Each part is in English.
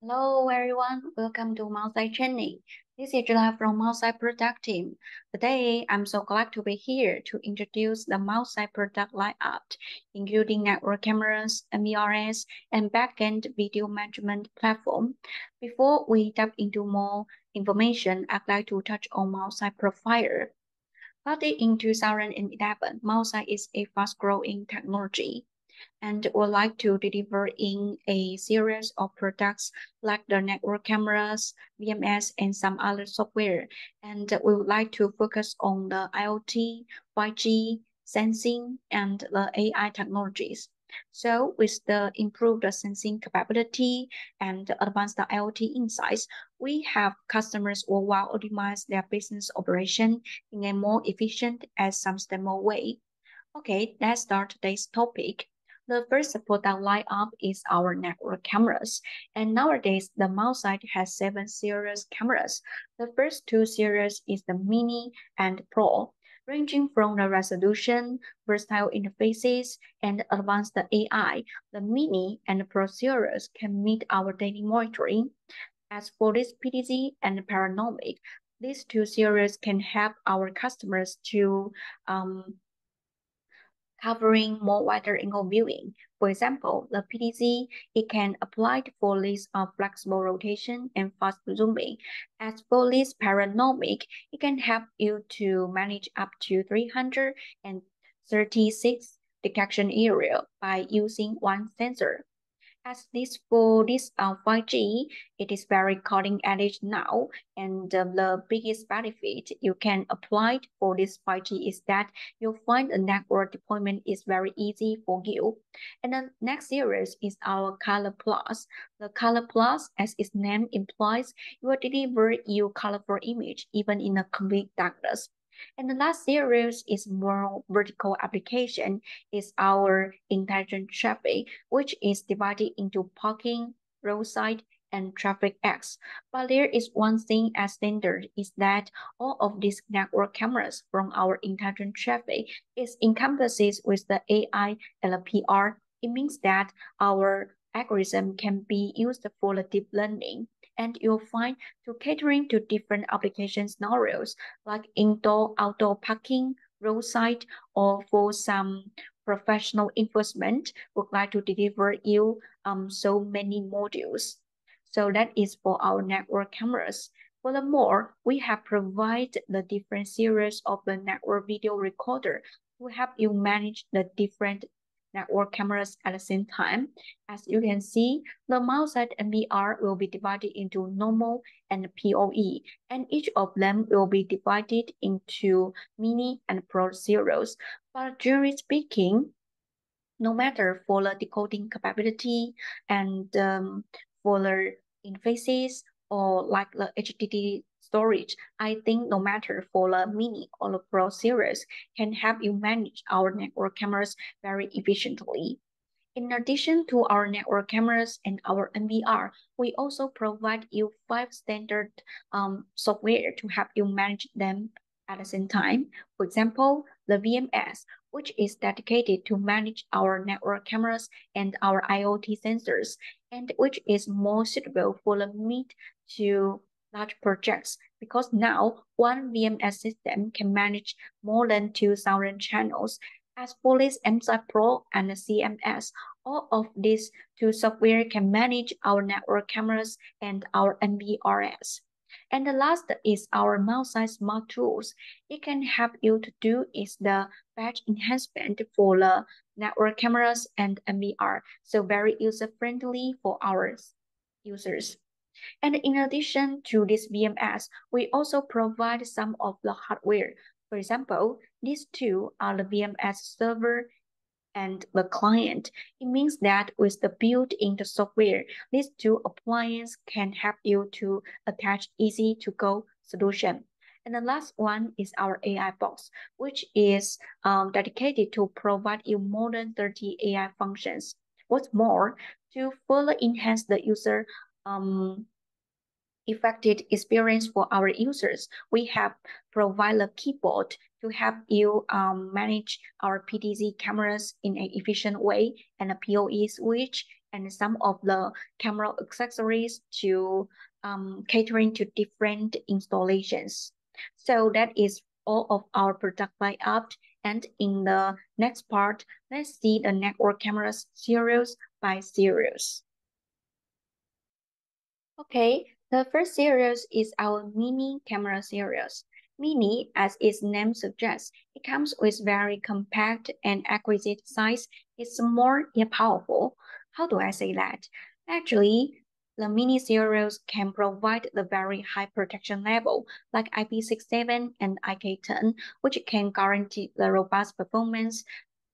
Hello everyone, welcome to Milesight Training. This is July from Milesight Product Team. Today, I'm so glad to be here to introduce the Milesight product lineup, including network cameras, NVRs, and backend video management platform. Before we dive into more information, I'd like to touch on Milesight profile. Founded in 2011, Milesight is a fast-growing technology and would like to deliver in a series of products like the network cameras, VMS, and some other software. And we would like to focus on the IoT, 5G, sensing, and the AI technologies. So with the improved sensing capability and advanced IoT insights, we have customers will optimize their business operation in a more efficient and sustainable way. Okay, let's start today's topic. The first product lineup is our network cameras. And nowadays, the Milesight has seven series cameras. The first two series is the Mini and Pro, ranging from the resolution, versatile interfaces, and advanced AI. The Mini and Pro series can meet our daily monitoring. As for this PTZ and Paranomic, these two series can help our customers to um, covering more wider angle viewing. For example, the PTZ, it can apply for this of flexible rotation and fast zooming. As for this paranomic, it can help you to manage up to 336 detection area by using one sensor. As this for this uh, 5G, it is very cutting edge now, and uh, the biggest benefit you can apply for this 5G is that you'll find the network deployment is very easy for you. And the next series is our Color Plus. The Color Plus, as its name implies, will deliver you colorful image even in a complete darkness. And the last series is more vertical application is our intelligent traffic, which is divided into parking, roadside, and traffic X. But there is one thing as standard is that all of these network cameras from our intelligent traffic is encompasses with the AI LPR. It means that our algorithm can be used for the deep learning and you'll find to catering to different application scenarios like indoor, outdoor parking, roadside, or for some professional enforcement would like to deliver you um, so many modules. So that is for our network cameras. Furthermore, we have provided the different series of the network video recorder to help you manage the different network cameras at the same time. As you can see, the Milesight NVR will be divided into normal and PoE, and each of them will be divided into mini and pro series. But generally speaking, no matter for the decoding capability and um, for the interfaces or like the HDD storage, I think no matter for the mini or the pro series can help you manage our network cameras very efficiently. In addition to our network cameras and our NVR, we also provide you five standard um, software to help you manage them at the same time. For example, the VMS, which is dedicated to manage our network cameras and our IoT sensors, and which is more suitable for the mid to large projects because now one VMS system can manage more than 2,000 channels. As this Milesight Pro and CMS, all of these two software can manage our network cameras and our NVRs. And the last is our Milesight Smart Tools. It can help you to do is the batch enhancement for the network cameras and NVR. So very user-friendly for our users. And in addition to this VMS, we also provide some of the hardware. For example, these two are the VMS server and the client. It means that with the built-in software, these two appliances can help you to attach easy-to-go solution. And the last one is our AI box, which is um, dedicated to provide you more than 30 AI functions. What's more, to further enhance the user um, effective experience for our users, we have provided a keyboard to help you um, manage our PTZ cameras in an efficient way and a PoE switch and some of the camera accessories to um, catering to different installations. So that is all of our product lineup. And in the next part, let's see the network cameras series by series. Okay, the first series is our mini camera series. Mini, as its name suggests, it comes with very compact and exquisite size. It's small yet powerful. How do I say that? Actually, the mini series can provide the very high protection level like IP67 and IK10, which can guarantee the robust performance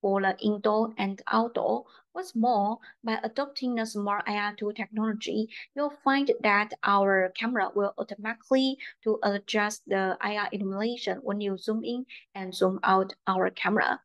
for the indoor and outdoor. What's more, by adopting the smart IR2 technology, you'll find that our camera will automatically to adjust the IR illumination when you zoom in and zoom out our camera.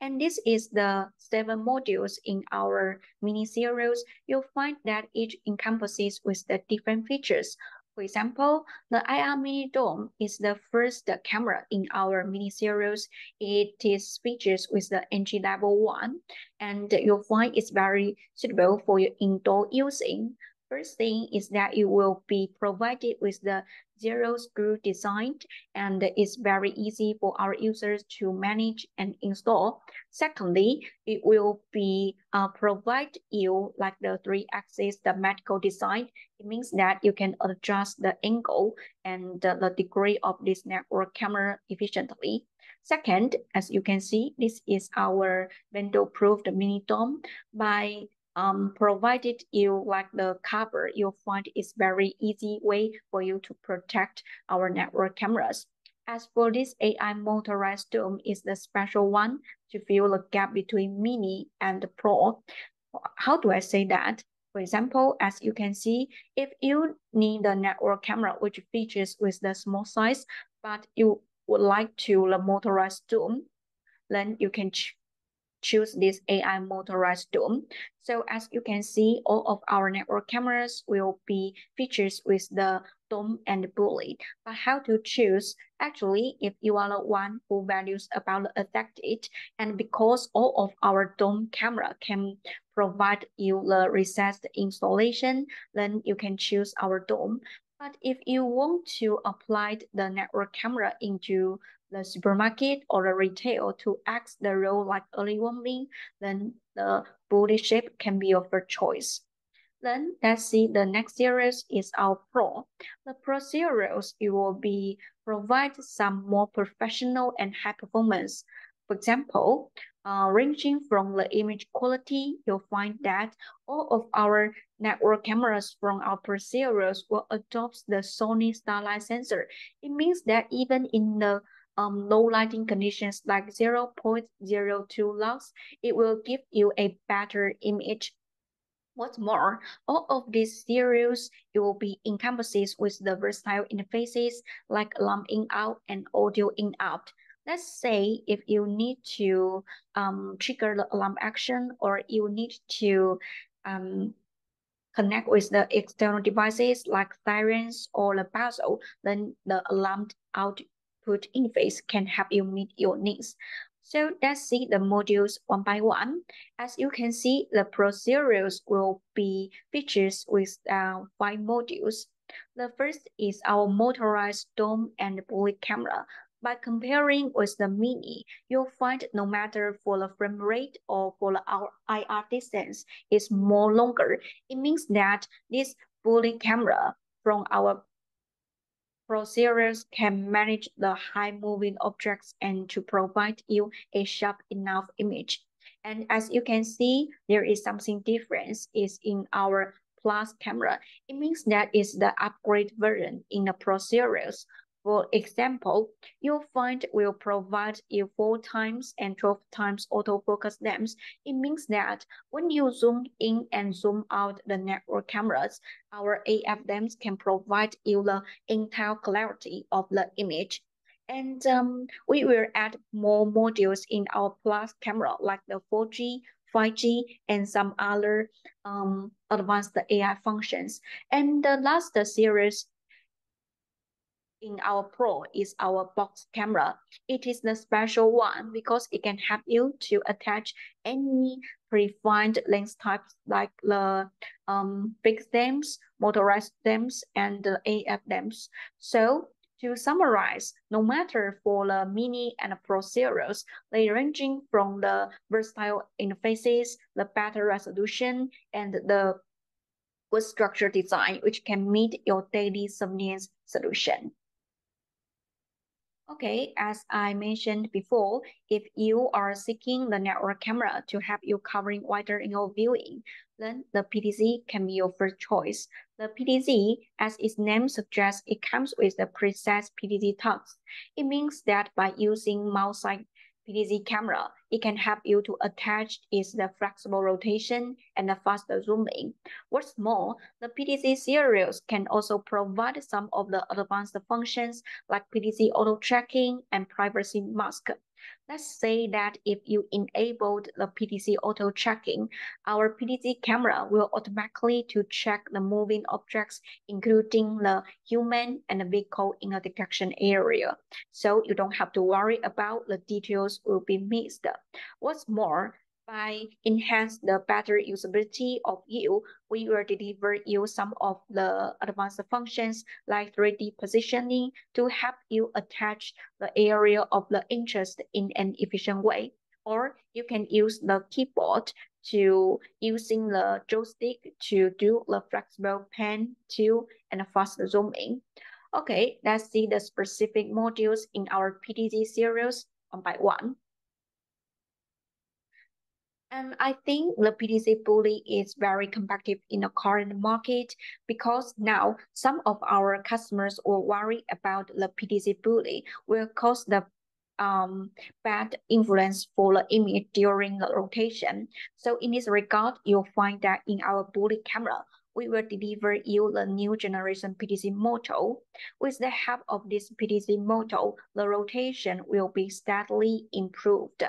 And this is the seven modules in our mini series. You'll find that each encompasses with the different features for example, the IR Mini Dome is the first camera in our mini series. It is features with the entry level one, and you'll find it's very suitable for your indoor using. First thing is that it will be provided with the zero screw design and it's very easy for our users to manage and install. Secondly, it will be uh, provide you like the three axis, the medical design. It means that you can adjust the angle and the, the degree of this network camera efficiently. Second, as you can see, this is our vandal-proof mini dome. By um, provided you like the cover, you'll find it's very easy way for you to protect our network cameras. As for this AI motorized dome is the special one to fill the gap between Mini and the Pro. How do I say that? For example, as you can see, if you need the network camera which features with the small size, but you would like to the motorized dome, then you can choose this AI motorized dome. So as you can see, all of our network cameras will be features with the dome and the bullet. But how to choose? Actually, if you are the one who values about the aesthetic, and because all of our dome camera can provide you the recessed installation, then you can choose our dome. But if you want to apply the network camera into the supermarket or the retail to act the role like early warning, then the booty shape can be your first choice. Then let's see the next series is our Pro. The Pro series, it will be provide some more professional and high performance. For example, uh, ranging from the image quality, you'll find that all of our network cameras from our Pro series will adopt the Sony Starlight sensor. It means that even in the um, low lighting conditions like 0.02 lux, it will give you a better image. What's more, all of these series, it will be encompasses with the versatile interfaces like alarm in out and audio in out. Let's say if you need to um, trigger the alarm action or you need to um, connect with the external devices like sirens or the puzzle, then the alarm out output interface can help you meet your needs. So let's see the modules one by one. As you can see, the Pro series will be features with uh, five modules. The first is our motorized dome and bullet camera. By comparing with the Mini, you'll find no matter for the frame rate or for the IR distance, is more longer. It means that this bullet camera from our Pro series can manage the high moving objects and to provide you a sharp enough image. And as you can see, there is something different is in our Plus camera. It means that it's the upgrade version in the Pro series. For example, you'll find will provide you 4 times and 12 times autofocus lamps. It means that when you zoom in and zoom out the network cameras, our AF lamps can provide you the entire clarity of the image. And um, we will add more modules in our Plus camera like the 4G, 5G, and some other um, advanced AI functions. And the last series in our Pro is our box camera. It is the special one because it can help you to attach any predefined lens types like the um, fixed lens, motorized lens, and the AF lens. So to summarize, no matter for the Mini and Pro series, they ranging from the versatile interfaces, the better resolution, and the good structure design, which can meet your daily surveillance solution. Okay, as I mentioned before, if you are seeking the network camera to help you covering wider in your viewing, then the PTZ can be your first choice. The PTZ, as its name suggests, it comes with the preset PTZ tux. It means that by using mouse-like PTZ camera, it can help you to attach is the flexible rotation and the faster zooming. What's more, the PTZ series can also provide some of the advanced functions like PTZ auto tracking and privacy mask. Let's say that if you enabled the PTZ auto tracking, our PTZ camera will automatically to check the moving objects, including the human and the vehicle in a detection area. So you don't have to worry about the details will be missed. What's more, by enhance the better usability of you, we will deliver you some of the advanced functions like 3D positioning to help you attach the area of the interest in an efficient way. Or you can use the keyboard to using the joystick to do the flexible pan to and fast zooming. Okay, let's see the specific modules in our PTZ series one by one. And I think the PTZ Bullet is very competitive in the current market because now some of our customers will worry about the PTZ Bullet will cause the um, bad influence for the image during the rotation. So in this regard, you'll find that in our Bullet camera, we will deliver you the new generation PTZ model. With the help of this PTZ model, the rotation will be steadily improved.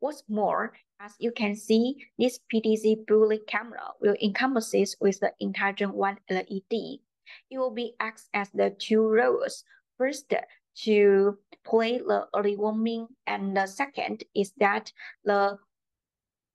What's more, as you can see, this PTZ Bullet camera will encompasses with the intelligent one LED. It will be acts as the two roles. First, to play the early warning, and the second is that the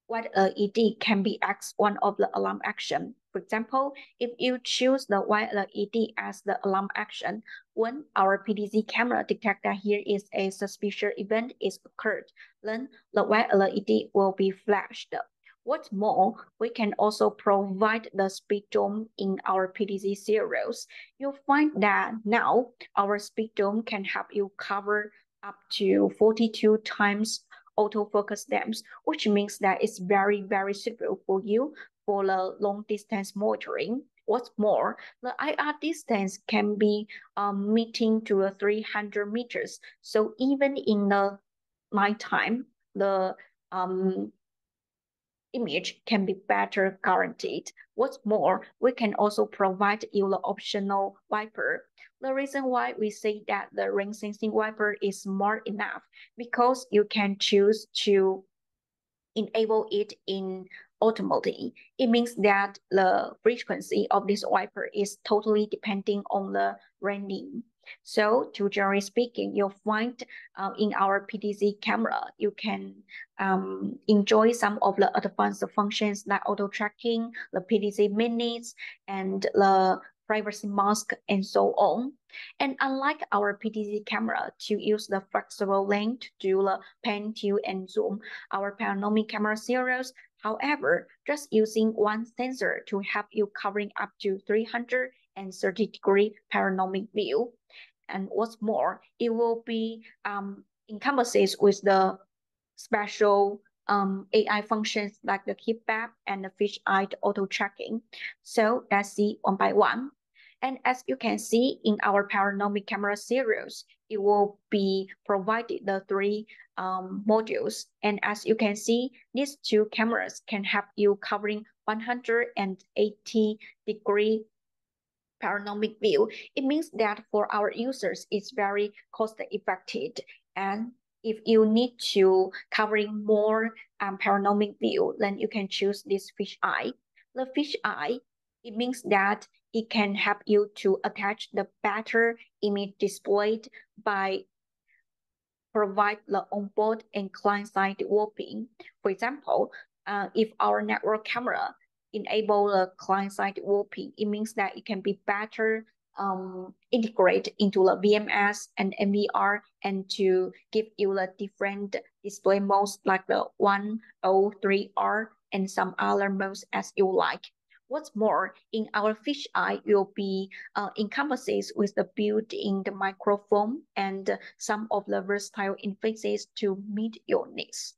white LED can be acts one of the alarm action. For example, if you choose the white LED as the alarm action, when our PTZ camera detect that here is a suspicious event is occurred, then the white LED will be flashed. What's more, we can also provide the speed dome in our PTZ series. You'll find that now our speed dome can help you cover up to 42 times autofocus depth, which means that it's very, very suitable for you for the long distance monitoring. What's more, the IR distance can be um, meeting to a 300 meters. So even in the nighttime, the um, image can be better guaranteed. What's more, we can also provide you the optional wiper. The reason why we say that the ring sensing wiper is more enough because you can choose to enable it in automatically. It means that the frequency of this wiper is totally depending on the running. So to generally speaking, you'll find uh, in our PTZ camera, you can um, enjoy some of the advanced functions like auto tracking, the PTZ minutes, and the privacy mask, and so on. And unlike our PTZ camera to use the flexible lens to do the pan, tilt, and zoom, our panoramic camera series, however, just using one sensor to help you covering up to 330 degree panoramic view. And what's more, it will be um, encompasses with the special um, AI functions like the heat map and the fish-eye auto tracking. So let's see one by one. And as you can see in our panoramic camera series, it will be provided the three um, modules. And as you can see, these two cameras can help you covering 180 degree panoramic view. It means that for our users, it's very cost effective. And if you need to covering more um, panoramic view, then you can choose this fish eye. The fish eye, it means that it can help you to attach the better image displayed by provide the onboard and client-side warping. For example, uh, if our network camera enable the client-side warping, it means that it can be better um, integrate into the VMS and NVR and to give you the different display modes like the 103R and some other modes as you like. What's more, in our fisheye will be uh, encompasses with the built-in the microphone and some of the versatile interfaces to meet your needs.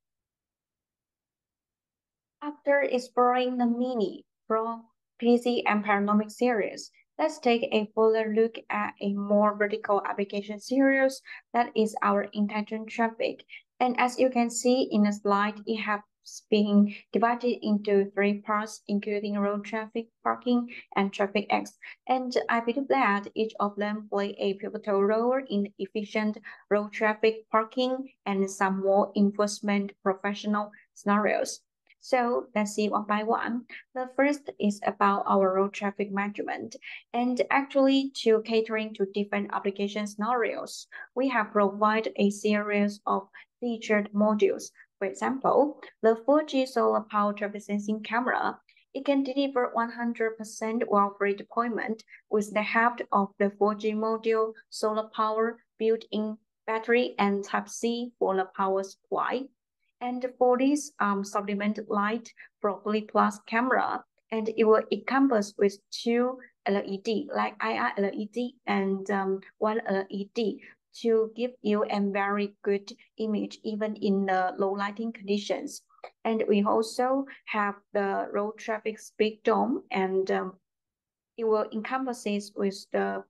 After exploring the Mini, Pro, PC, and Panoramic series, let's take a fuller look at a more vertical application series that is our intelligent traffic. And as you can see in the slide, it has been divided into three parts, including road traffic, parking, and traffic X. And I believe that each of them play a pivotal role in efficient road traffic parking and some more enforcement professional scenarios. So let's see one by one. The first is about our road traffic management. And actually to catering to different application scenarios, we have provided a series of featured modules. For example, the 4G solar power traffic sensing camera it can deliver 100% wire-free deployment with the help of the 4G module, solar power, built-in battery, and Type-C the power supply. And for this um, supplement light broccoli plus camera, and it will encompass with two LED, like IR LED and um, one LED to give you a very good image even in the low lighting conditions. And we also have the road traffic speed dome and um, it will encompasses with the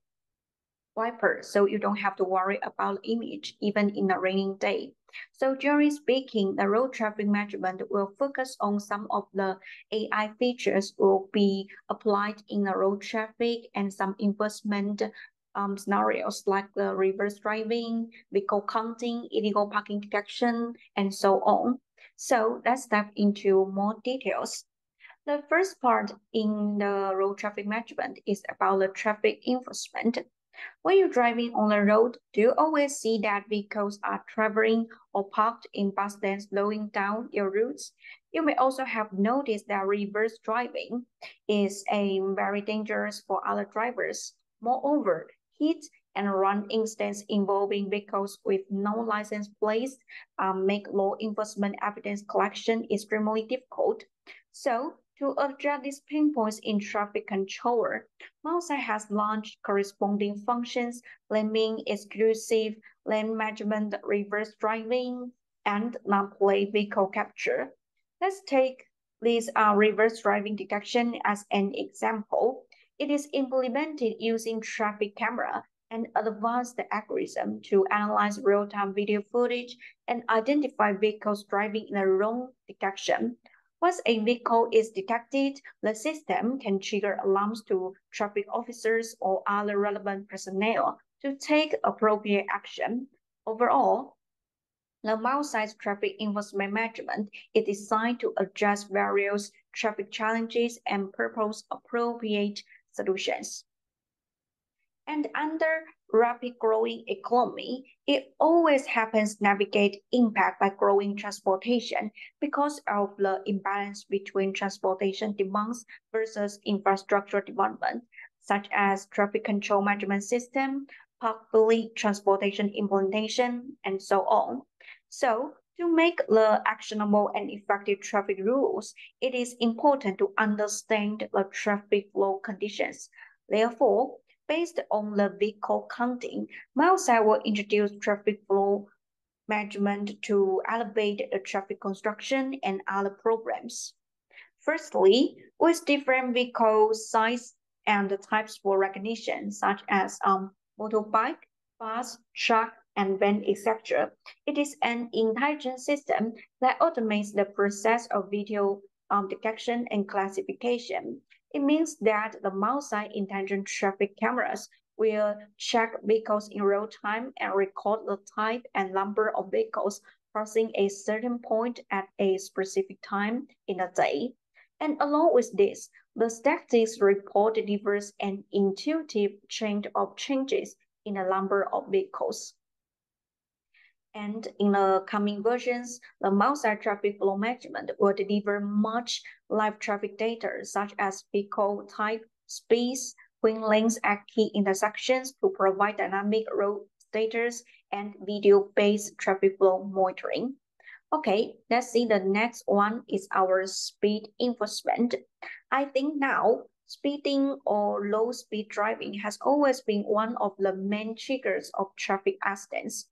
wiper so you don't have to worry about image even in a raining day. So generally speaking, the road traffic management will focus on some of the AI features will be applied in the road traffic and some enforcement um, scenarios like the reverse driving, vehicle counting, illegal parking detection, and so on. So let's dive into more details. The first part in the road traffic management is about the traffic enforcement. When you're driving on the road, do you always see that vehicles are traveling or parked in bus lanes slowing down your routes? You may also have noticed that reverse driving is a very dangerous for other drivers. Moreover, hit and run incidents involving vehicles with no license plates um, make law enforcement evidence collection extremely difficult. So to address these pain points in traffic controller, Milesight has launched corresponding functions, naming exclusive lane management, reverse driving, and non-plate vehicle capture. Let's take this uh, reverse driving detection as an example. It is implemented using traffic camera and advanced algorithm to analyze real-time video footage and identify vehicles driving in the wrong detection. Once a vehicle is detected, the system can trigger alarms to traffic officers or other relevant personnel to take appropriate action. Overall, the Milesight traffic enforcement management is designed to address various traffic challenges and propose appropriate solutions. And under rapid growing economy, it always happens navigate impact by growing transportation because of the imbalance between transportation demands versus infrastructure development, such as traffic control management system, public transportation implementation, and so on. So to make the actionable and effective traffic rules, it is important to understand the traffic flow conditions. Therefore, Based on the vehicle counting, Milesight will introduce traffic flow management to elevate the traffic construction and other programs. Firstly, with different vehicle size and types for recognition, such as um, motorbike, bus, truck, and van, etc. It is an intelligent system that automates the process of video um, detection and classification. It means that the Milesight intelligent traffic cameras will check vehicles in real time and record the type and number of vehicles crossing a certain point at a specific time in a day. And along with this, the statistics report delivers an intuitive trend of changes in the number of vehicles. And in the coming versions, the multi traffic flow management will deliver much live traffic data such as vehicle type, speed, when lanes at key intersections to provide dynamic road status and video-based traffic flow monitoring. Okay, let's see the next one is our speed enforcement. I think now speeding or low speed driving has always been one of the main triggers of traffic accidents.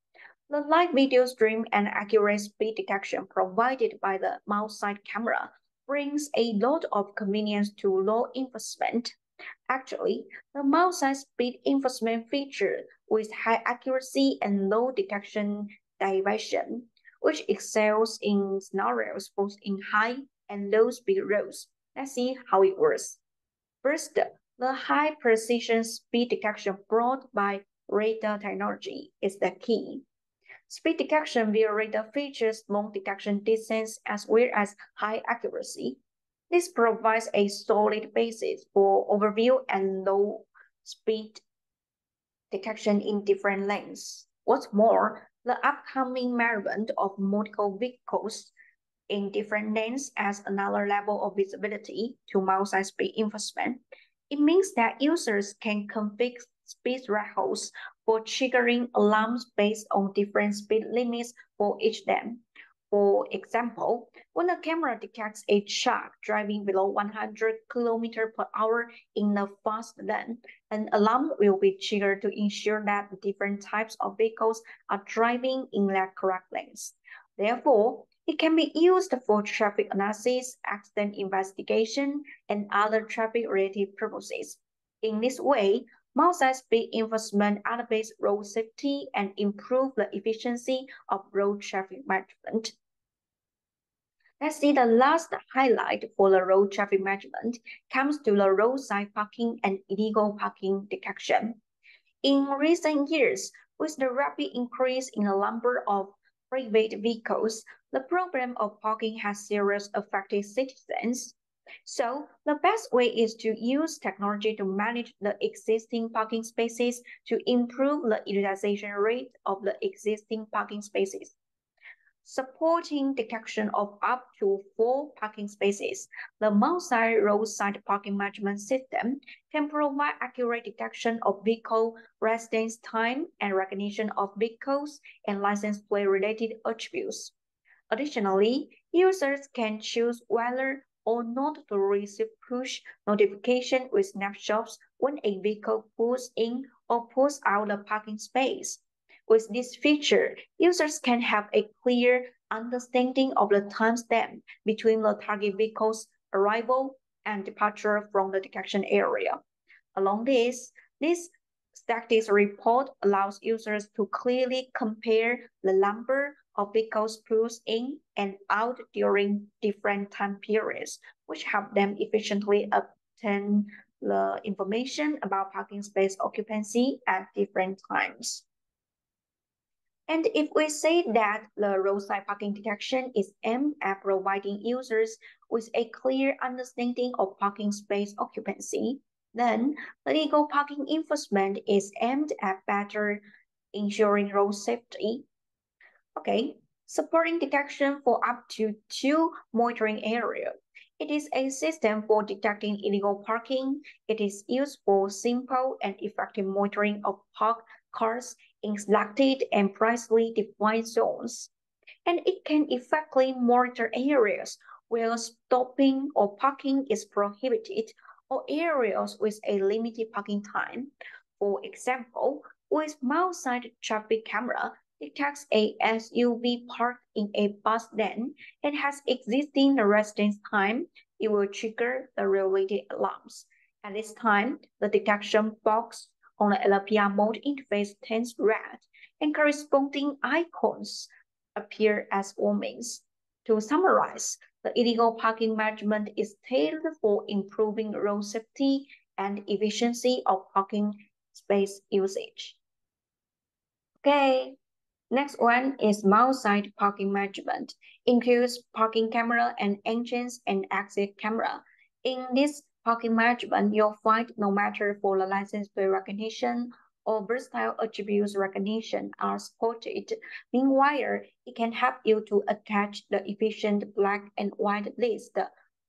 The live video stream and accurate speed detection provided by the Milesight camera brings a lot of convenience to law enforcement. Actually, the Milesight speed enforcement feature with high accuracy and low detection diversion, which excels in scenarios both in high and low speed roads. Let's see how it works. First, the high precision speed detection brought by radar technology is the key. Speed detection via radar features long detection distance as well as high accuracy. This provides a solid basis for overview and low speed detection in different lanes. What's more, the upcoming measurement of multiple vehicles in different lanes adds another level of visibility to multi-speed enforcement. It means that users can configure speed thresholds for triggering alarms based on different speed limits for each lane. For example, when a camera detects a truck driving below 100 km per hour in a fast lane, an alarm will be triggered to ensure that different types of vehicles are driving in their correct lanes. Therefore, it can be used for traffic analysis, accident investigation, and other traffic-related purposes. In this way, Multi-speed enforcement elevates road safety and improve the efficiency of road traffic management. Let's see the last highlight for the road traffic management comes to the roadside parking and illegal parking detection. In recent years, with the rapid increase in the number of private vehicles, the problem of parking has seriously affected citizens. So the best way is to use technology to manage the existing parking spaces to improve the utilization rate of the existing parking spaces. Supporting detection of up to four parking spaces, the multi-roadside parking management system can provide accurate detection of vehicle residence time and recognition of vehicles and license plate related attributes. Additionally, users can choose whether or not to receive push notification with snapshots when a vehicle pulls in or pulls out the parking space. With this feature, users can have a clear understanding of the timestamp between the target vehicle's arrival and departure from the detection area. Along this, this status report allows users to clearly compare the number of vehicles pulled in and out during different time periods, which help them efficiently obtain the information about parking space occupancy at different times. And if we say that the roadside parking detection is aimed at providing users with a clear understanding of parking space occupancy, then the legal parking enforcement is aimed at better ensuring road safety Okay, supporting detection for up to two monitoring areas. It is a system for detecting illegal parking. It is used for simple and effective monitoring of parked cars in selected and precisely defined zones. And it can effectively monitor areas where stopping or parking is prohibited or areas with a limited parking time. For example, with Milesight traffic camera, detects a SUV parked in a bus lane and has existing residence time, it will trigger the related alarms. At this time, the detection box on the LPR mode interface turns red and corresponding icons appear as warnings. To summarize, the illegal parking management is tailored for improving road safety and efficiency of parking space usage. Okay, Next one is Milesight parking management. Includes parking camera and entrance and exit camera. In this parking management, you'll find no matter for the license plate recognition or versatile attributes recognition are supported. Meanwhile, it can help you to attach the efficient black and white list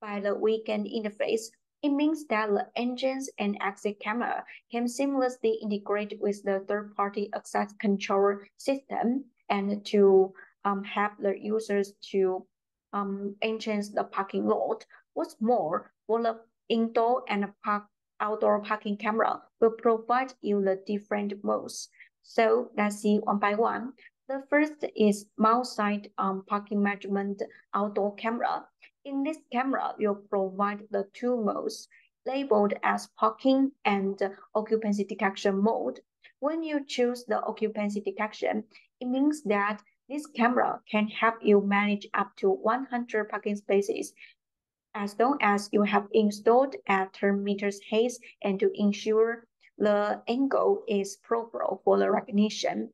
by the Wiegand interface. It means that the engines and exit camera can seamlessly integrate with the third-party access control system and to um, help the users to um, enhance the parking lot. What's more, for the indoor and park outdoor parking camera will provide you the different modes. So let's see one by one. The first is Milesight um, parking management outdoor camera. In this camera, you'll provide the two modes labeled as parking and occupancy detection mode. When you choose the occupancy detection, it means that this camera can help you manage up to 100 parking spaces as long as you have installed a meter's haze and to ensure the angle is proper for the recognition.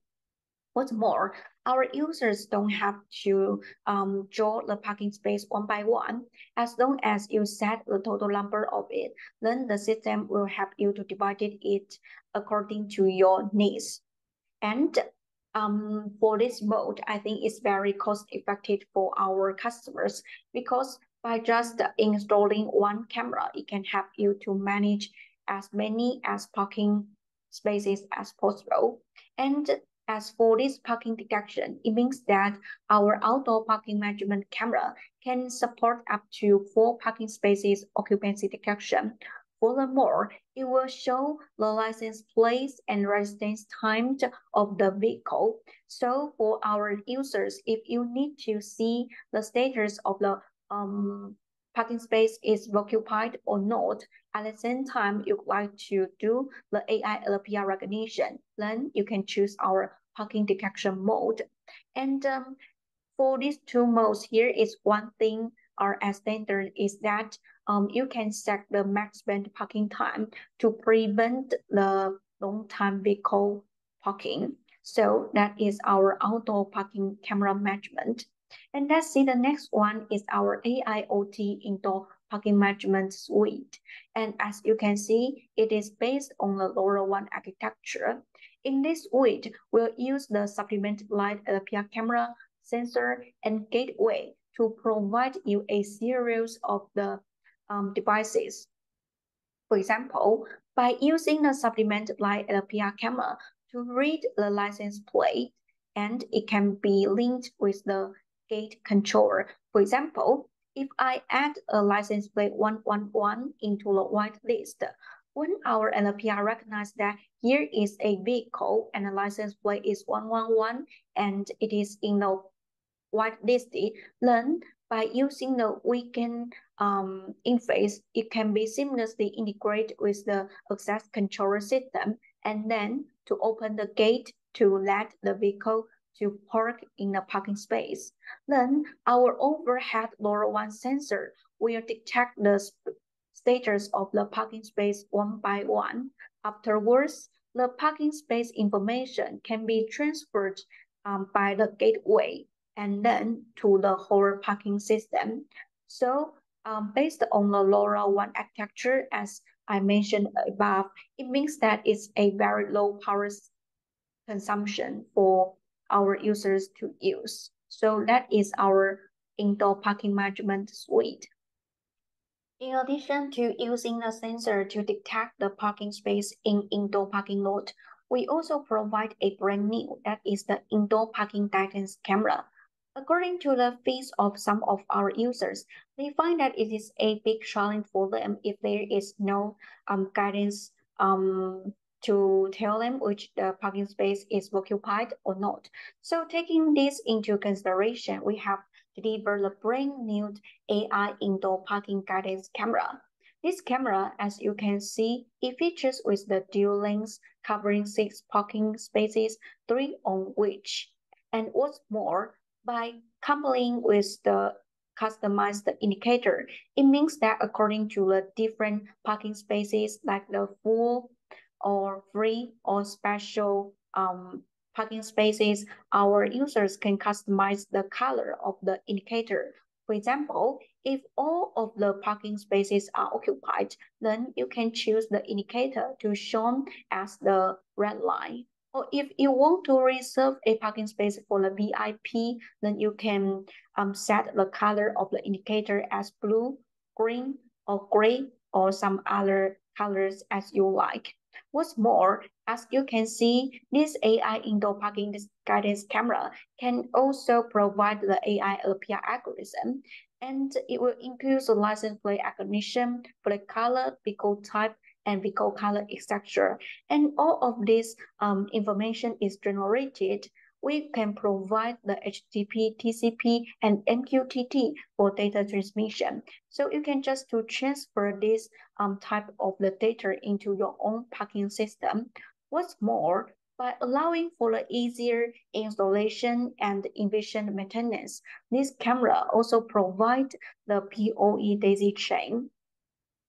What's more, our users don't have to um, draw the parking space one by one. As long as you set the total number of it, then the system will help you to divide it according to your needs. And um, for this mode, I think it's very cost effective for our customers because by just installing one camera, it can help you to manage as many as parking spaces as possible. And as for this parking detection, it means that our outdoor parking management camera can support up to four parking spaces occupancy detection. Furthermore, it will show the license plates and residence time of the vehicle. So for our users, if you need to see the status of the um, parking space is occupied or not. At the same time, you'd like to do the AI LPR recognition, then you can choose our parking detection mode. And um, for these two modes, here is one thing our as standard is that um, you can set the max spent parking time to prevent the long time vehicle parking. So that is our outdoor parking camera management. And let's see the next one is our AIoT indoor parking management suite. And as you can see, it is based on the LoRaWAN architecture. In this suite, we'll use the supplement light LPR camera, sensor, and gateway to provide you a series of the um, devices. For example, by using the supplement light LPR camera to read the license plate, and it can be linked with the gate controller. For example, if I add a license plate 111 into the white list, when our LPR recognizes that here is a vehicle and the license plate is 111 and it is in the white list, then by using the Wiegand um, interface, it can be seamlessly integrated with the access controller system and then to open the gate to let the vehicle to park in the parking space. Then our overhead LoRaWAN sensor will detect the status of the parking space one by one. Afterwards, the parking space information can be transferred um, by the gateway and then to the whole parking system. So um, based on the LoRaWAN architecture, as I mentioned above, it means that it's a very low power consumption for our users to use. So that is our indoor parking management suite. In addition to using the sensor to detect the parking space in indoor parking lot, we also provide a brand new, that is the indoor parking guidance camera. According to the feeds of some of our users, they find that it is a big challenge for them if there is no um, guidance um, to tell them which the parking space is occupied or not. So taking this into consideration, we have delivered the brand new AI indoor parking guidance camera. This camera, as you can see, it features with the dual lens covering six parking spaces, three on which. And what's more, by coupling with the customized indicator, it means that according to the different parking spaces like the full or free or special um, parking spaces, our users can customize the color of the indicator. For example, if all of the parking spaces are occupied, then you can choose the indicator to shown as the red line. Or if you want to reserve a parking space for the VIP, then you can um, set the color of the indicator as blue, green, or gray, or some other colors as you like. What's more, as you can see, this AI indoor parking guidance camera can also provide the AI LPR algorithm, and it will include the license plate recognition for the color, vehicle type, and vehicle color, etc. And all of this um, information is generated we can provide the HTTP, TCP, and MQTT for data transmission. So you can just to transfer this um, type of the data into your own parking system. What's more, by allowing for the easier installation and efficient maintenance, this camera also provide the PoE daisy chain.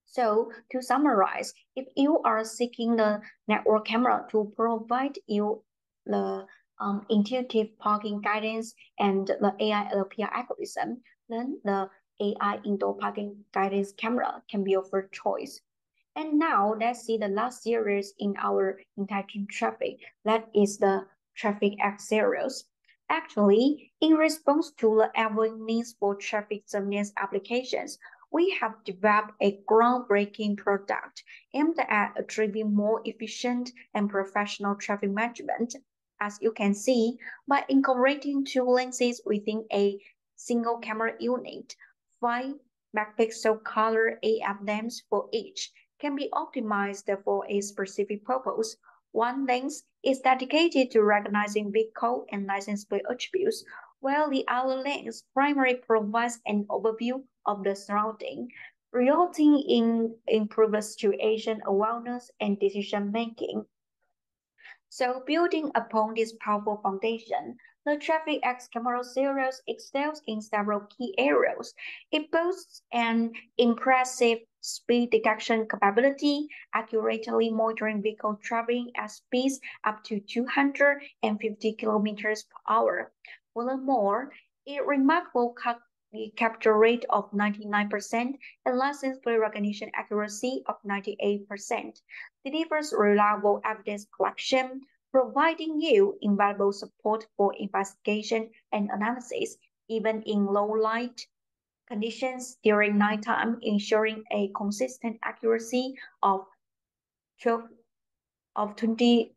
So to summarize, if you are seeking the network camera to provide you the um, intuitive parking guidance and the AI LPR algorithm, then the AI indoor parking guidance camera can be your first choice. And now let's see the last series in our intelligent traffic. That is the traffic X series. Actually, in response to the evolving needs for traffic surveillance applications, we have developed a groundbreaking product aimed at achieving more efficient and professional traffic management as you can see, by incorporating two lenses within a single camera unit, 5 megapixel color AF lens for each can be optimized for a specific purpose. One lens is dedicated to recognizing vehicle and license plate attributes, while the other lens primarily provides an overview of the surrounding, resulting in improved situation awareness and decision making. So building upon this powerful foundation, the Traffic X camera series excels in several key areas. It boasts an impressive speed detection capability, accurately monitoring vehicle traveling at speeds up to 250 kilometers per hour. Furthermore, a remarkable capture rate of 99% and license plate recognition accuracy of 98%. Delivers reliable evidence collection, providing you invaluable support for investigation and analysis, even in low light conditions during nighttime, ensuring a consistent accuracy of 12 of 20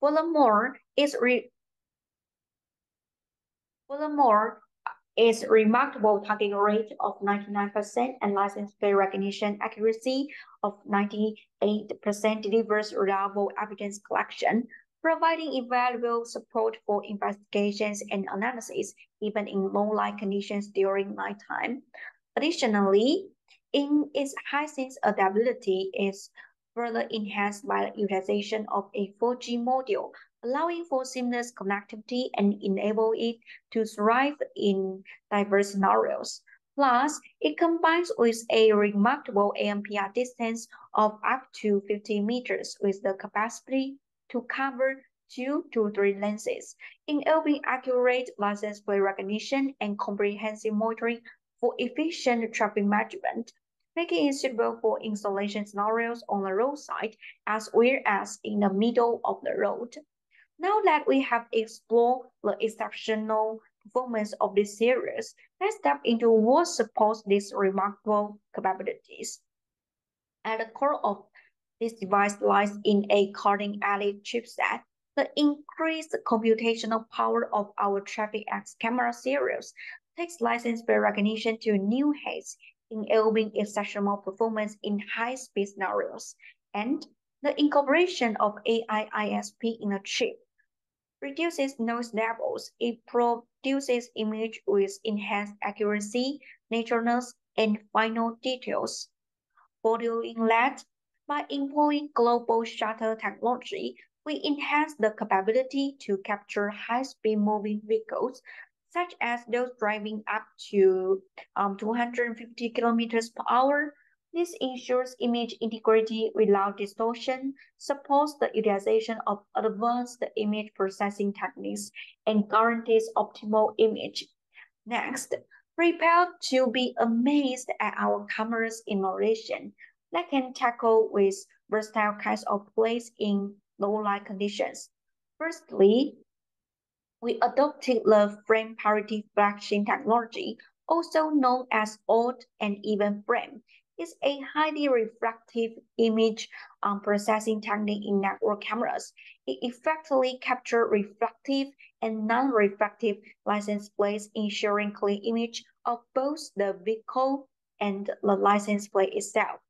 Furthermore, its re Furthermore, its remarkable target rate of 99% and license plate recognition accuracy of 98% delivers reliable evidence collection, providing invaluable support for investigations and analysis, even in low light conditions during nighttime. Additionally, in its high sense adaptability is further enhanced by the utilization of a 4G module, allowing for seamless connectivity and enable it to thrive in diverse scenarios. Plus, it combines with a remarkable ANPR distance of up to 50 meters with the capacity to cover two to three lenses, enabling accurate license plate recognition and comprehensive monitoring for efficient traffic management making it suitable for installation scenarios on the roadside as well as in the middle of the road. Now that we have explored the exceptional performance of this series, let's step into what supports these remarkable capabilities. At the core of this device lies in a cutting-edge chipset. The increased computational power of our Traffic X camera series takes license plate recognition to new heights enabling exceptional performance in high-speed scenarios, and the incorporation of AI ISP in a chip reduces noise levels. It produces image with enhanced accuracy, naturalness, and final details. Following that, by employing global shutter technology, we enhance the capability to capture high-speed moving vehicles such as those driving up to um, 250 kilometers per hour, This ensures image integrity without distortion, supports the utilization of advanced image processing techniques, and guarantees optimal image. Next, prepare to be amazed at our camera's innovation that can tackle with versatile kinds of plays in low light conditions. Firstly, we adopted the frame parity flashing technology, also known as odd and even frame is a highly reflective image um, processing technique in network cameras. It effectively captures reflective and non-reflective license plates, ensuring clear image of both the vehicle and the license plate itself.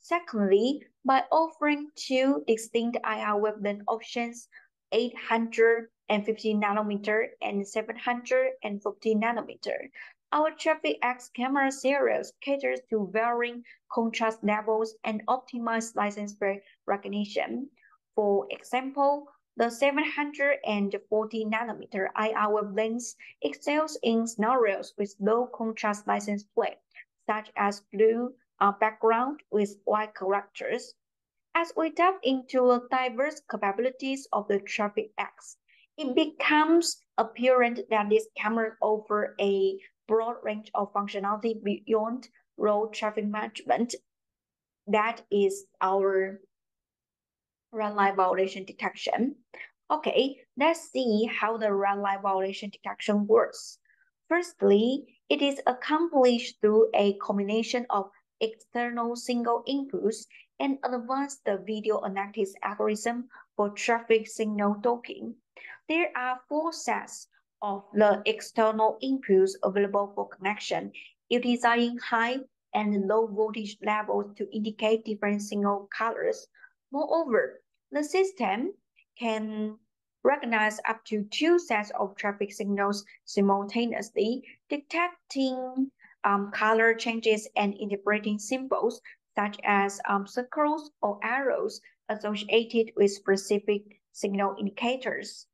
Secondly, by offering two distinct IR wavelength options, 850 nanometer and 750 nanometer, our Traffic X camera series caters to varying contrast levels and optimized license plate recognition. For example, the 740 nanometer IR wavelengths excels in scenarios with low contrast license plate, such as blue background with white characters. As we delve into the diverse capabilities of the Traffic X, it becomes apparent that this camera offers a broad range of functionality beyond road traffic management. That is our red light violation detection. Okay, let's see how the red light violation detection works. Firstly, it is accomplished through a combination of external single inputs and advanced video analytics algorithm for traffic signal docking. There are four sets of the external inputs available for connection, utilizing high and low voltage levels to indicate different signal colors. Moreover, the system can recognize up to two sets of traffic signals simultaneously, detecting um, color changes and interpreting symbols such as um, circles or arrows associated with specific signal indicators.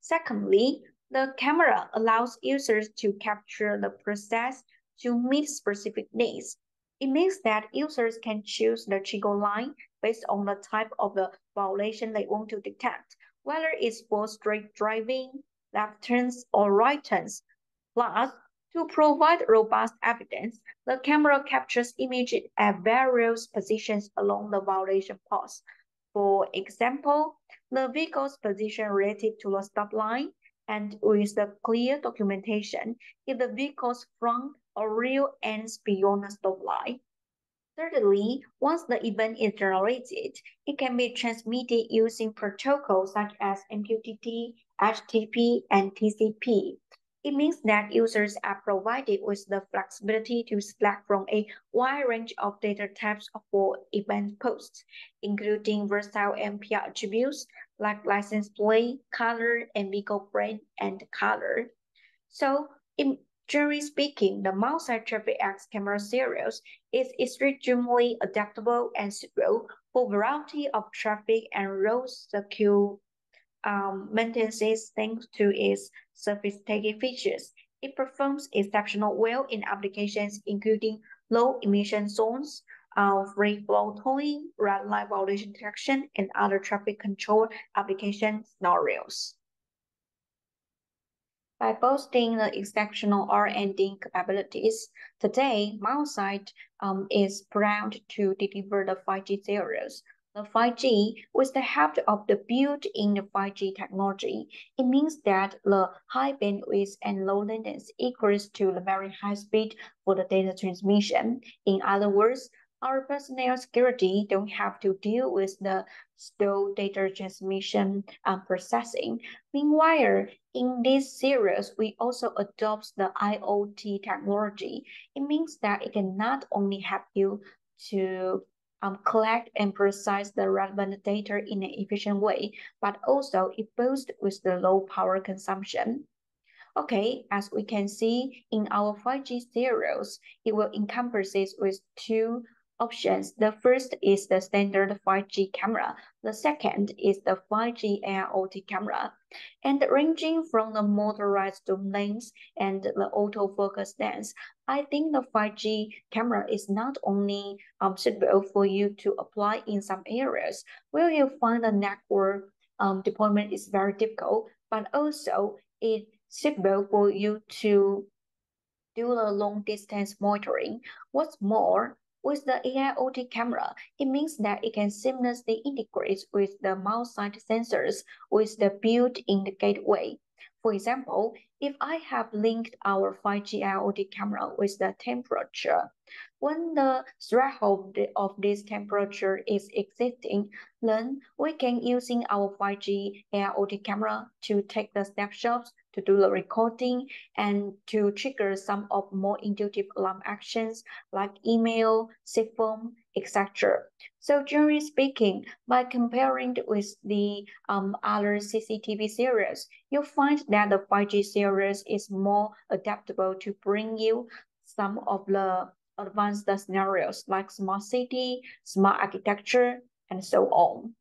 Secondly, the camera allows users to capture the process to meet specific needs. It means that users can choose the trigger line based on the type of the violation they want to detect, whether it's for straight driving, left turns, or right turns. Plus, to provide robust evidence, the camera captures images at various positions along the violation path. For example, the vehicle's position relative to the stop line, and with the clear documentation if the vehicle's front or rear ends beyond the stop line. Thirdly, once the event is generated, it can be transmitted using protocols such as MQTT, HTTP, and TCP. It means that users are provided with the flexibility to select from a wide range of data types for event posts, including versatile MPR attributes like license plate, color, and vehicle brand and color. So, in generally speaking, the Milesight Traffic X camera series is extremely adaptable and suitable for a variety of traffic and road secure um, maintenance thanks to its sophisticated features. It performs exceptionally well in applications including low emission zones, uh, free flow tolling, red light violation detection, and other traffic control application scenarios. By boasting the exceptional R&D capabilities, today Milesight um, is proud to deliver the 5G series the 5G with the help of the built-in 5G technology. It means that the high bandwidth and low latency equals to the very high speed for the data transmission. In other words, our personnel security don't have to deal with the slow data transmission and processing. Meanwhile, in this series, we also adopt the IoT technology. It means that it can not only help you to um, collect and process the relevant data in an efficient way, but also it boosts with the low power consumption. Okay, as we can see in our 5G series, it will encompasses with two options. The first is the standard 5G camera. The second is the 5G AIoT camera. And ranging from the motorized zoom lens and the autofocus lens, I think the 5G camera is not only um, suitable for you to apply in some areas where you find the network um, deployment is very difficult, but also it suitable for you to do the long distance monitoring. What's more, with the AIoT camera, it means that it can seamlessly integrate with the Milesight sensors with the built-in gateway. For example, if I have linked our 5G IoT camera with the temperature, when the threshold of this temperature is existing, then we can using our 5G IoT camera to take the snapshots to do the recording and to trigger some of more intuitive alarm actions like email, sick phone, etc. So generally speaking, by comparing with the um, other CCTV series, you'll find that the 5G series is more adaptable to bring you some of the advanced scenarios like smart city, smart architecture, and so on.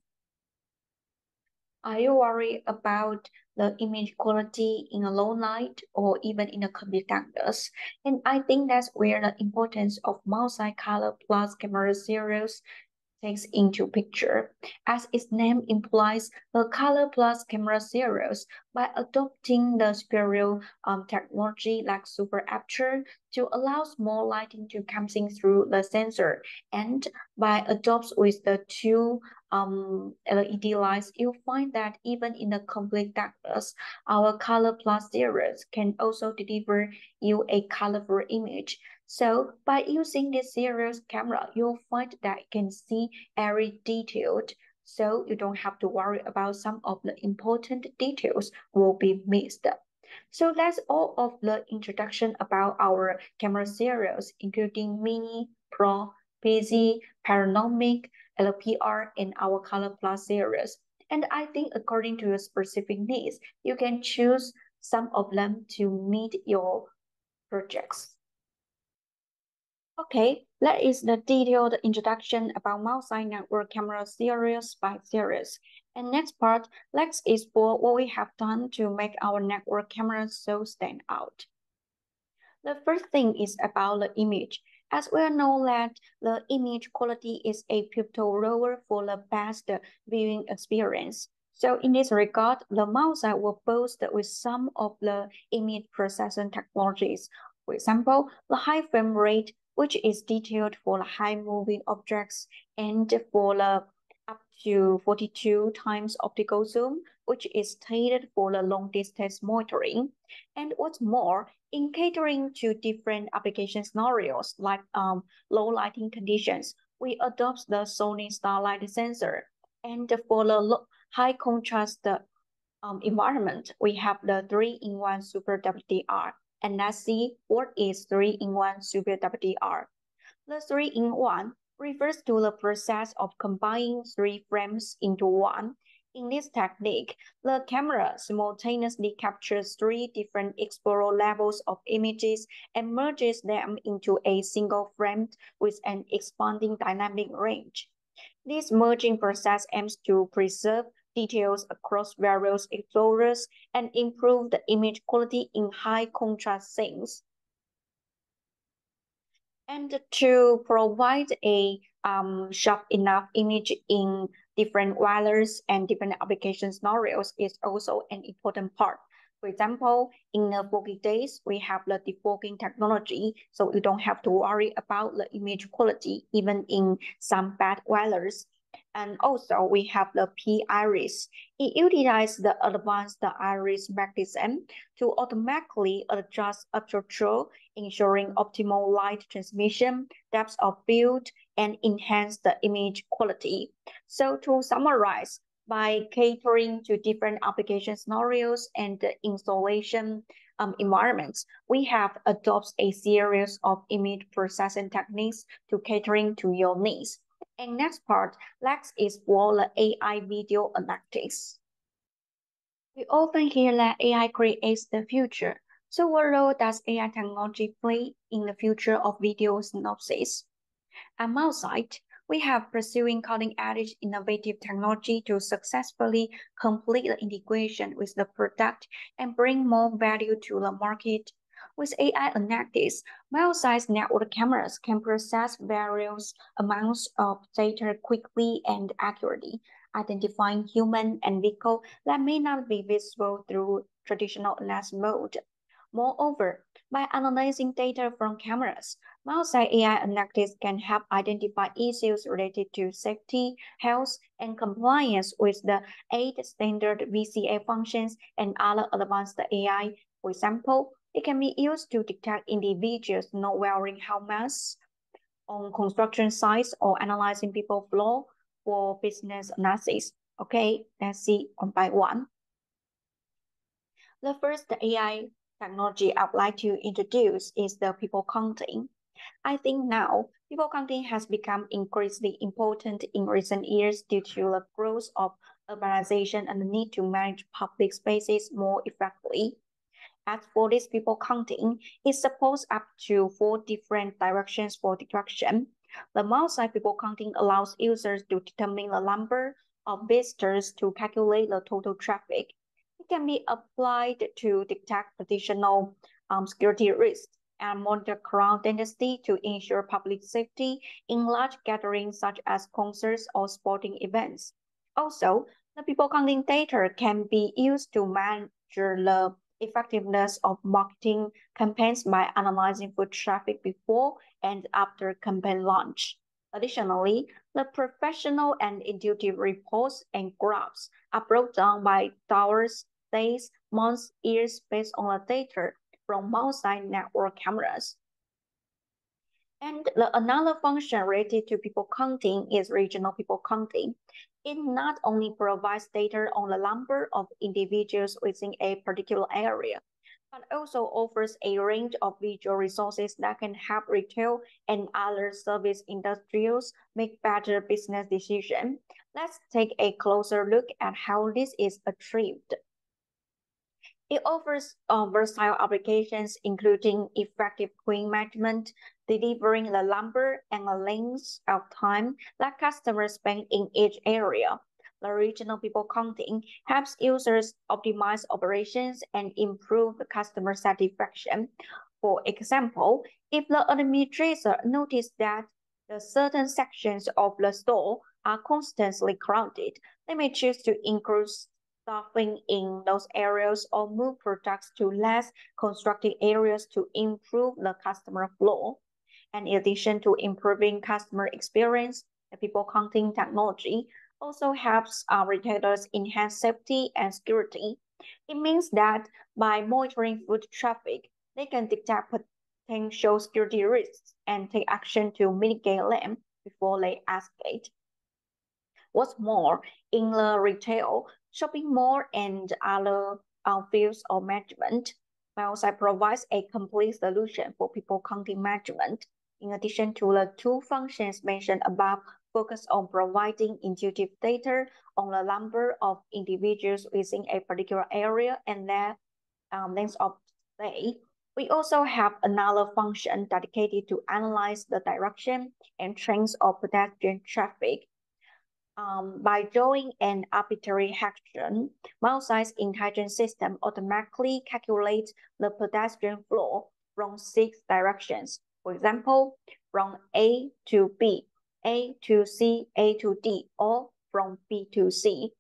Are you worried about the image quality in a low light or even in a complete darkness? And I think that's where the importance of Milesight Color plus camera series takes into picture. As its name implies, the Color Plus camera series, by adopting the superior um, technology like super aperture to allow small lighting to come in through the sensor, and by adopts with the two um, LED lights, you'll find that even in the complete darkness, our Color Plus series can also deliver you a colorful image. So by using this series camera, you'll find that you can see every detailed so you don't have to worry about some of the important details will be missed. So that's all of the introduction about our camera series, including Mini, Pro, Busy, Panoramic, LPR, and our Color Plus series. And I think according to your specific needs, you can choose some of them to meet your projects. Okay, that is the detailed introduction about Milesight network camera series by series. And next part, let's explore what we have done to make our network cameras so stand out. The first thing is about the image. As we all know that the image quality is a pivotal role for the best viewing experience. So in this regard, the Milesight will boast with some of the image processing technologies. For example, the high frame rate which is detailed for the high moving objects and for the up to 42 times optical zoom, which is tailored for the long distance monitoring. And what's more, in catering to different application scenarios like um, low lighting conditions, we adopt the Sony Starlight sensor. And for the high contrast um, environment, we have the 3-in-1 Super WDR and let's see what is 3-in-1 Super WDR. The 3-in-1 refers to the process of combining three frames into one. In this technique, the camera simultaneously captures three different exposure levels of images and merges them into a single frame with an expanding dynamic range. This merging process aims to preserve details across various explorers and improve the image quality in high contrast scenes. And to provide a um, sharp enough image in different wireless and different application scenarios is also an important part. For example, in the 4G days, we have the defogging technology, so you don't have to worry about the image quality, even in some bad wireless. And also we have the P-Iris. It utilizes the advanced iris mechanism to automatically adjust aperture, ensuring optimal light transmission, depth of field, and enhance the image quality. So to summarize, by catering to different application scenarios and installation um, environments, we have adopted a series of image processing techniques to catering to your needs. And next part, let's explore the AI video analytics. We often hear that AI creates the future. So what role does AI technology play in the future of video synopsis? At side, we have pursuing cutting-edge innovative technology to successfully complete the integration with the product and bring more value to the market. With AI analytics, Milesight network cameras can process various amounts of data quickly and accurately, identifying human and vehicle that may not be visible through traditional analysis mode. Moreover, by analyzing data from cameras, Milesight AI analytics can help identify issues related to safety, health, and compliance with the eight standard VCA functions and other advanced AI. For example, it can be used to detect individuals not wearing helmets on construction sites or analyzing people flow for business analysis. Okay, let's see one by one. The first AI technology I'd like to introduce is the people counting. I think now people counting has become increasingly important in recent years due to the growth of urbanization and the need to manage public spaces more effectively. As for this people counting, it supports up to four different directions for detection. The Milesight people counting allows users to determine the number of visitors to calculate the total traffic. It can be applied to detect additional um, security risks and monitor crowd density to ensure public safety in large gatherings such as concerts or sporting events. Also, the people counting data can be used to manage the effectiveness of marketing campaigns by analyzing foot traffic before and after campaign launch. Additionally, the professional and intuitive reports and graphs are brought down by hours, days, months, years based on the data from Milesight network cameras. And the another function related to people counting is regional people counting. It not only provides data on the number of individuals within a particular area, but also offers a range of visual resources that can help retail and other service industries make better business decisions. Let's take a closer look at how this is achieved. It offers uh, versatile applications, including effective queue management, delivering the number and the length of time that customers spend in each area. The regional people counting helps users optimize operations and improve the customer satisfaction. For example, if the administrator notices that the certain sections of the store are constantly crowded, they may choose to increase staffing in those areas or move products to less constructed areas to improve the customer flow. And in addition to improving customer experience, the people counting technology also helps uh, retailers enhance safety and security. It means that by monitoring foot traffic, they can detect potential security risks and take action to mitigate them before they escalate. What's more, in the retail, shopping mall, and other uh, fields of management. Milesight provides a complete solution for people counting management. In addition to the two functions mentioned above, focus on providing intuitive data on the number of individuals within a particular area and their um, length of stay. We also have another function dedicated to analyze the direction and trends of pedestrian traffic um, by drawing an arbitrary action, Milesight intelligent system automatically calculates the pedestrian flow from six directions. For example, from A to B, A to C, A to D, or from B to C.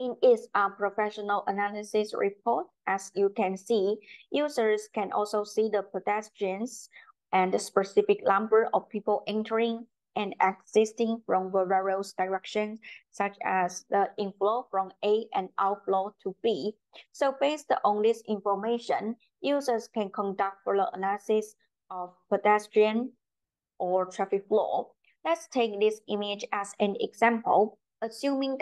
In its uh, professional analysis report, as you can see, users can also see the pedestrians and the specific number of people entering and existing from various directions, such as the inflow from A and outflow to B. So based on this information, users can conduct further analysis of pedestrian or traffic flow. Let's take this image as an example. Assuming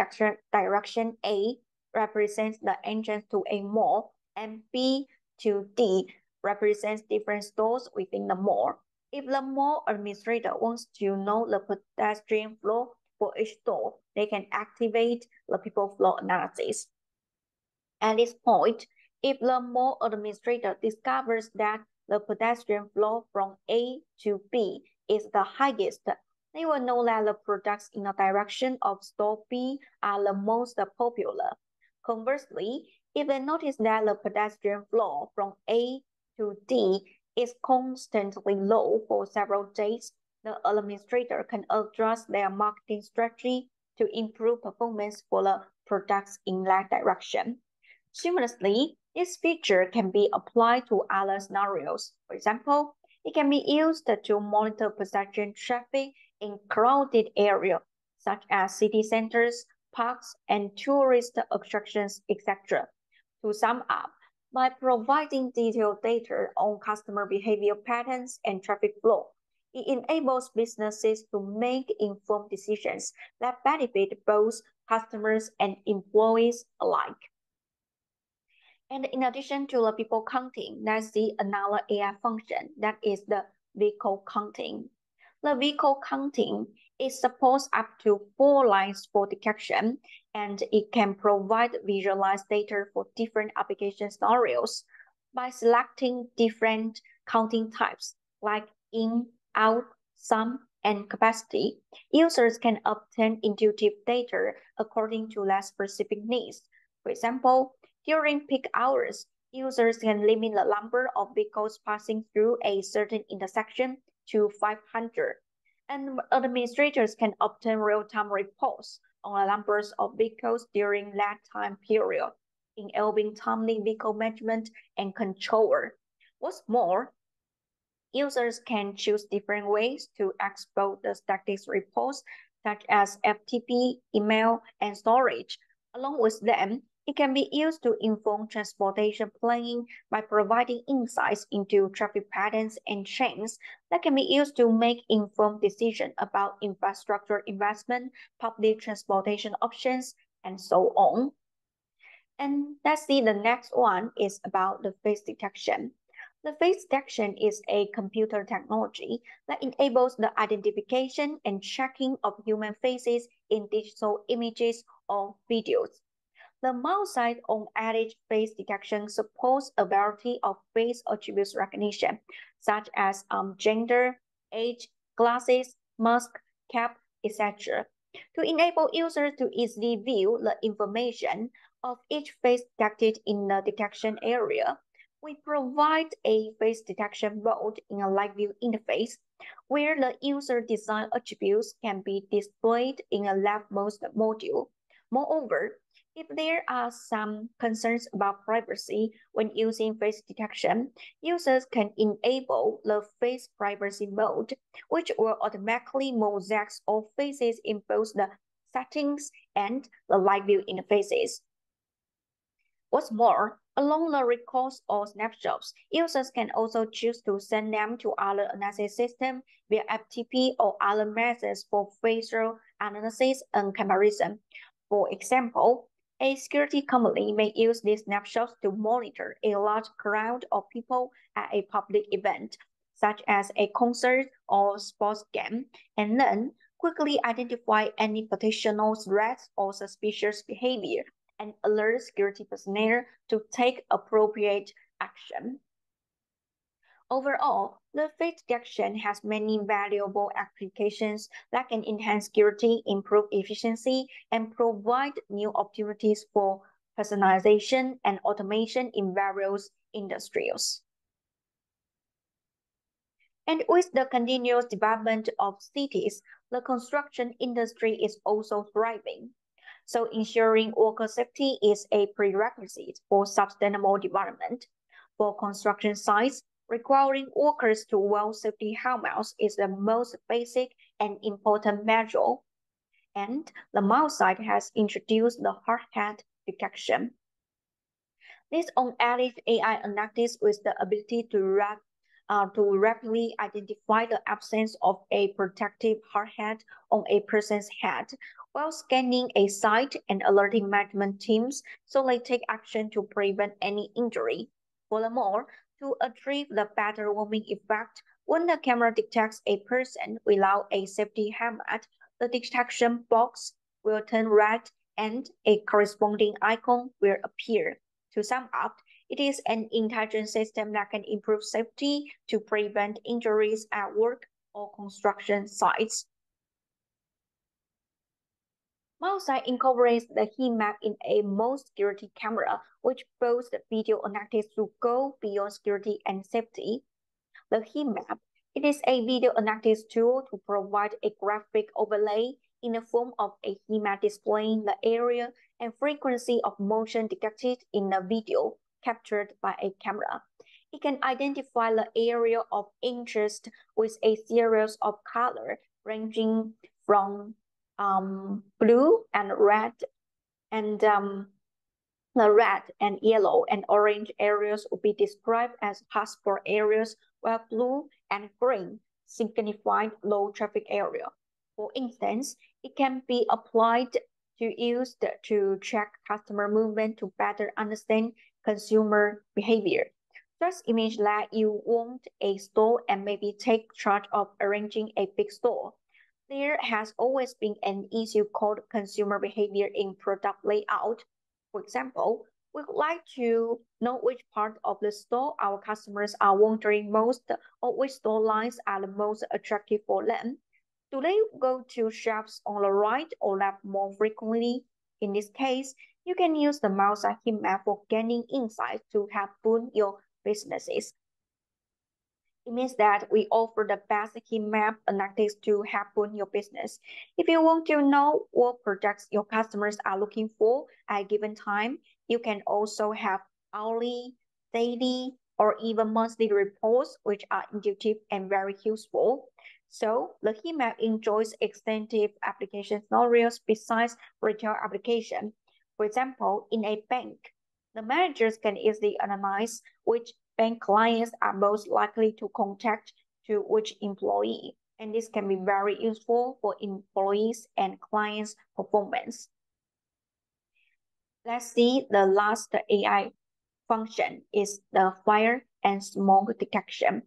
direction A represents the entrance to a mall and B to D represents different stores within the mall. If the mall administrator wants to know the pedestrian flow for each store, they can activate the people flow analysis. At this point, if the mall administrator discovers that the pedestrian flow from A to B is the highest, they will know that the products in the direction of store B are the most popular. Conversely, if they notice that the pedestrian flow from A to D is constantly low for several days, the administrator can adjust their marketing strategy to improve performance for the products in that direction. Similarly, this feature can be applied to other scenarios. For example, it can be used to monitor pedestrian traffic in crowded areas, such as city centers, parks, and tourist attractions, etc. To sum up, by providing detailed data on customer behavior patterns and traffic flow, it enables businesses to make informed decisions that benefit both customers and employees alike. And in addition to the people counting, let's see another AI function that is the vehicle counting. The vehicle counting is supposed up to four lines for detection, and it can provide visualized data for different application scenarios by selecting different counting types like in, out, sum, and capacity. Users can obtain intuitive data according to their specific needs. For example, during peak hours, users can limit the number of vehicles passing through a certain intersection to 500. And administrators can obtain real-time reports on the numbers of vehicles during that time period, enabling timely vehicle management and control. What's more, users can choose different ways to export the statistics reports, such as FTP, email, and storage. Along with them, it can be used to inform transportation planning by providing insights into traffic patterns and trends that can be used to make informed decisions about infrastructure investment, public transportation options, and so on. And let's see the next one is about the face detection. The face detection is a computer technology that enables the identification and tracking of human faces in digital images or videos. The Milesight on edge face detection supports a variety of face attributes recognition, such as um, gender, age, glasses, mask, cap, etc., to enable users to easily view the information of each face detected in the detection area. We provide a face detection mode in a live view interface where the user design attributes can be displayed in a leftmost module. Moreover, if there are some concerns about privacy when using face detection, users can enable the face privacy mode, which will automatically mosaic all faces in both the settings and the live view interfaces. What's more, along the records or snapshots, users can also choose to send them to other analysis systems via FTP or other methods for facial analysis and comparison. For example, a security company may use these snapshots to monitor a large crowd of people at a public event, such as a concert or sports game, and then quickly identify any potential threats or suspicious behavior and alert security personnel to take appropriate action. Overall, the face detection has many valuable applications that can enhance security, improve efficiency, and provide new opportunities for personalization and automation in various industries. And with the continuous development of cities, the construction industry is also thriving. So ensuring worker safety is a prerequisite for sustainable development. For construction sites, requiring workers to wear safety helmets is the most basic and important measure. And the Milesight has introduced the hard hat detection. This on-edge AI analytics with the ability to, rap, uh, to rapidly identify the absence of a protective hard hat on a person's head while scanning a site and alerting management teams so they take action to prevent any injury. Furthermore, to achieve the better warming effect, when the camera detects a person without a safety helmet, the detection box will turn red and a corresponding icon will appear. To sum up, it is an intelligent system that can improve safety to prevent injuries at work or construction sites. Milesight incorporates the heat map in a most security camera, which boasts video analytics to go beyond security and safety. The heat map it is a video analytics tool to provide a graphic overlay in the form of a heat map displaying the area and frequency of motion detected in the video captured by a camera. It can identify the area of interest with a series of color ranging from um, blue and red and um, the red and yellow and orange areas will be described as hotspot areas, while blue and green signify low traffic area. For instance, it can be applied to use to track customer movement to better understand consumer behavior. Just imagine that you want a store and maybe take charge of arranging a big store. There has always been an issue called consumer behavior in product layout. For example, we would like to know which part of the store our customers are wandering most or which store lines are the most attractive for them. Do they go to shops on the right or left more frequently? In this case, you can use the Milesight heat map for gaining insights to help boost your businesses. It means that we offer the best heat map analytics to help boost your business. If you want to know what products your customers are looking for at a given time, you can also have hourly, daily, or even monthly reports, which are intuitive and very useful. So the heat map enjoys extensive application scenarios besides retail application. For example, in a bank, the managers can easily analyze which bank clients are most likely to contact to which employee. And this can be very useful for employees and clients' performance. Let's see the last AI function is the fire and smoke detection.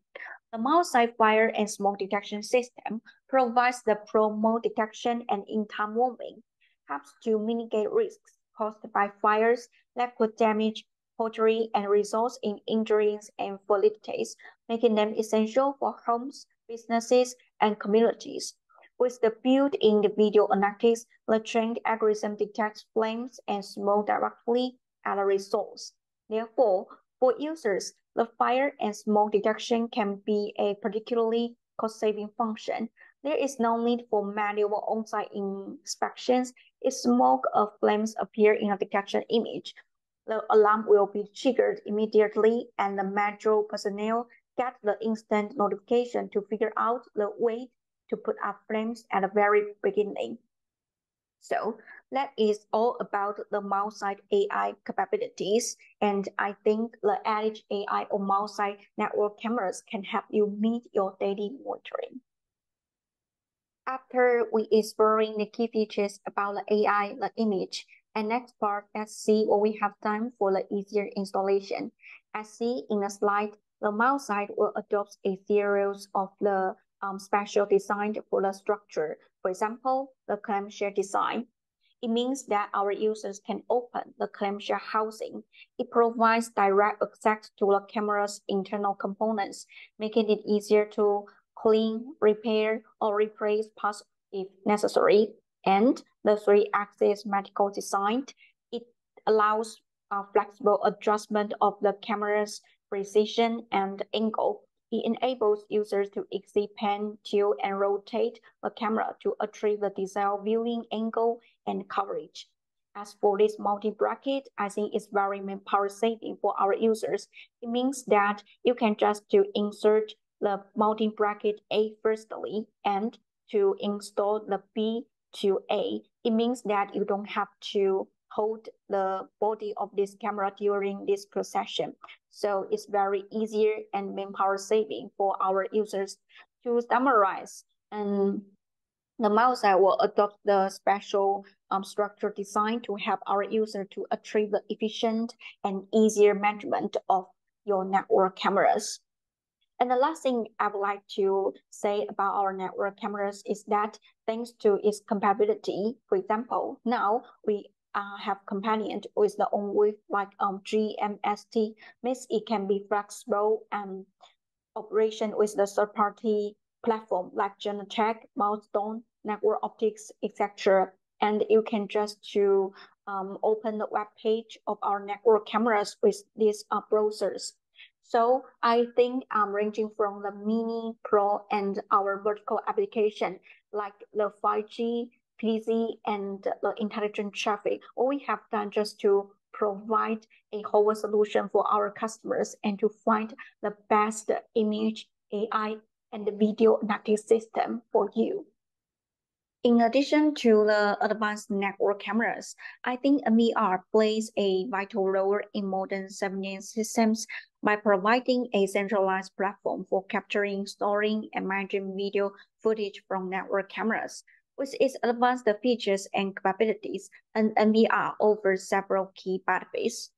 The Milesight fire and smoke detection system provides the promo detection and in-time warning, helps to mitigate risks caused by fires that could damage poultry and results in injuries and fatalities, making them essential for homes, businesses, and communities. With the built-in video analytics, the trained algorithm detects flames and smoke directly at the resource. Therefore, for users, the fire and smoke detection can be a particularly cost-saving function. There is no need for manual on-site inspections if smoke or flames appear in a detection image the alarm will be triggered immediately and the metro personnel get the instant notification to figure out the way to put up flames at the very beginning. So that is all about the Milesight AI capabilities. And I think the Edge AI or Milesight network cameras can help you meet your daily monitoring. After we exploring the key features about the AI, the image, and next part, let's see what we have done for the easier installation. As see in the slide, the Milesight will adopt a series of the um, special design for the structure. For example, the clamshell design. It means that our users can open the clamshell housing. It provides direct access to the camera's internal components, making it easier to clean, repair, or replace parts if necessary. And the three-axis medical design, it allows a flexible adjustment of the camera's precision and angle. It enables users to easily pan, tilt, and rotate the camera to achieve the desired viewing angle and coverage. As for this multi-bracket, I think it's very manpower saving for our users. It means that you can just to insert the multi-bracket A firstly and to install the B to A, it means that you don't have to hold the body of this camera during this procession. So it's very easier and manpower saving for our users to summarize. And the Milesight will adopt the special um, structure design to help our user to achieve the efficient and easier management of your network cameras. And the last thing I would like to say about our network cameras is that thanks to its compatibility, for example, now we uh, have companion with the own with like um, GMST, means it can be flexible and operation with the third-party platform like Genetec, Milestone, Network Optix, etc. and you can just to um, open the web page of our network cameras with these uh, browsers. So I think um, ranging from the mini, pro, and our vertical application, like the 5G, PTZ, and the intelligent traffic, all we have done just to provide a whole solution for our customers and to find the best image, AI, and video analytics system for you. In addition to the advanced network cameras, I think NVR plays a vital role in modern surveillance systems by providing a centralized platform for capturing, storing, and managing video footage from network cameras. With its advanced features and capabilities, an NVR offers several key benefits.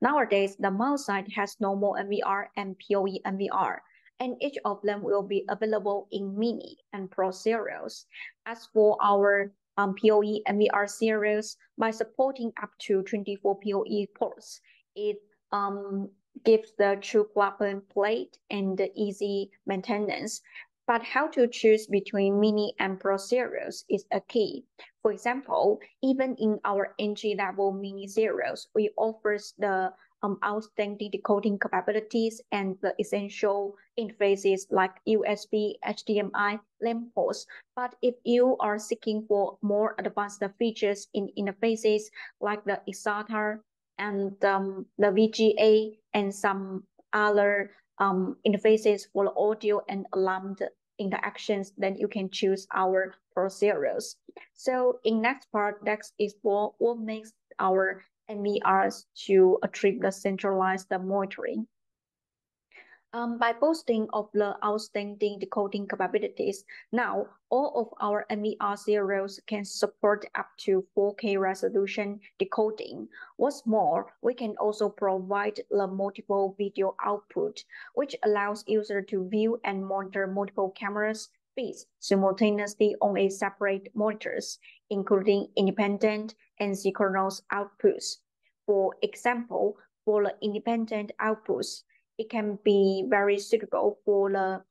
Nowadays, the Milesight has normal NVR and PoE NVR, and each of them will be available in Mini and Pro series. As for our um, PoE NVR series, by supporting up to 24 PoE ports, it um, gives the true plug-and-play and easy maintenance. But how to choose between Mini and Pro series is a key. For example, even in our entry-level Mini series, we offers the um, outstanding decoding capabilities and the essential interfaces like USB, HDMI, LAN ports. But if you are seeking for more advanced features in interfaces like the eSATA and um, the VGA and some other um, interfaces for audio and alarmed interactions, then you can choose our Pro series. So in next part, let's explore what makes our NVRs to achieve the centralized monitoring. Um, by boasting of the outstanding decoding capabilities, now all of our NVR serials can support up to 4K resolution decoding. What's more, we can also provide the multiple video output, which allows user to view and monitor multiple cameras feeds simultaneously on a separate monitors, including independent and synchronous outputs. For example, for the independent outputs, it can be very suitable for the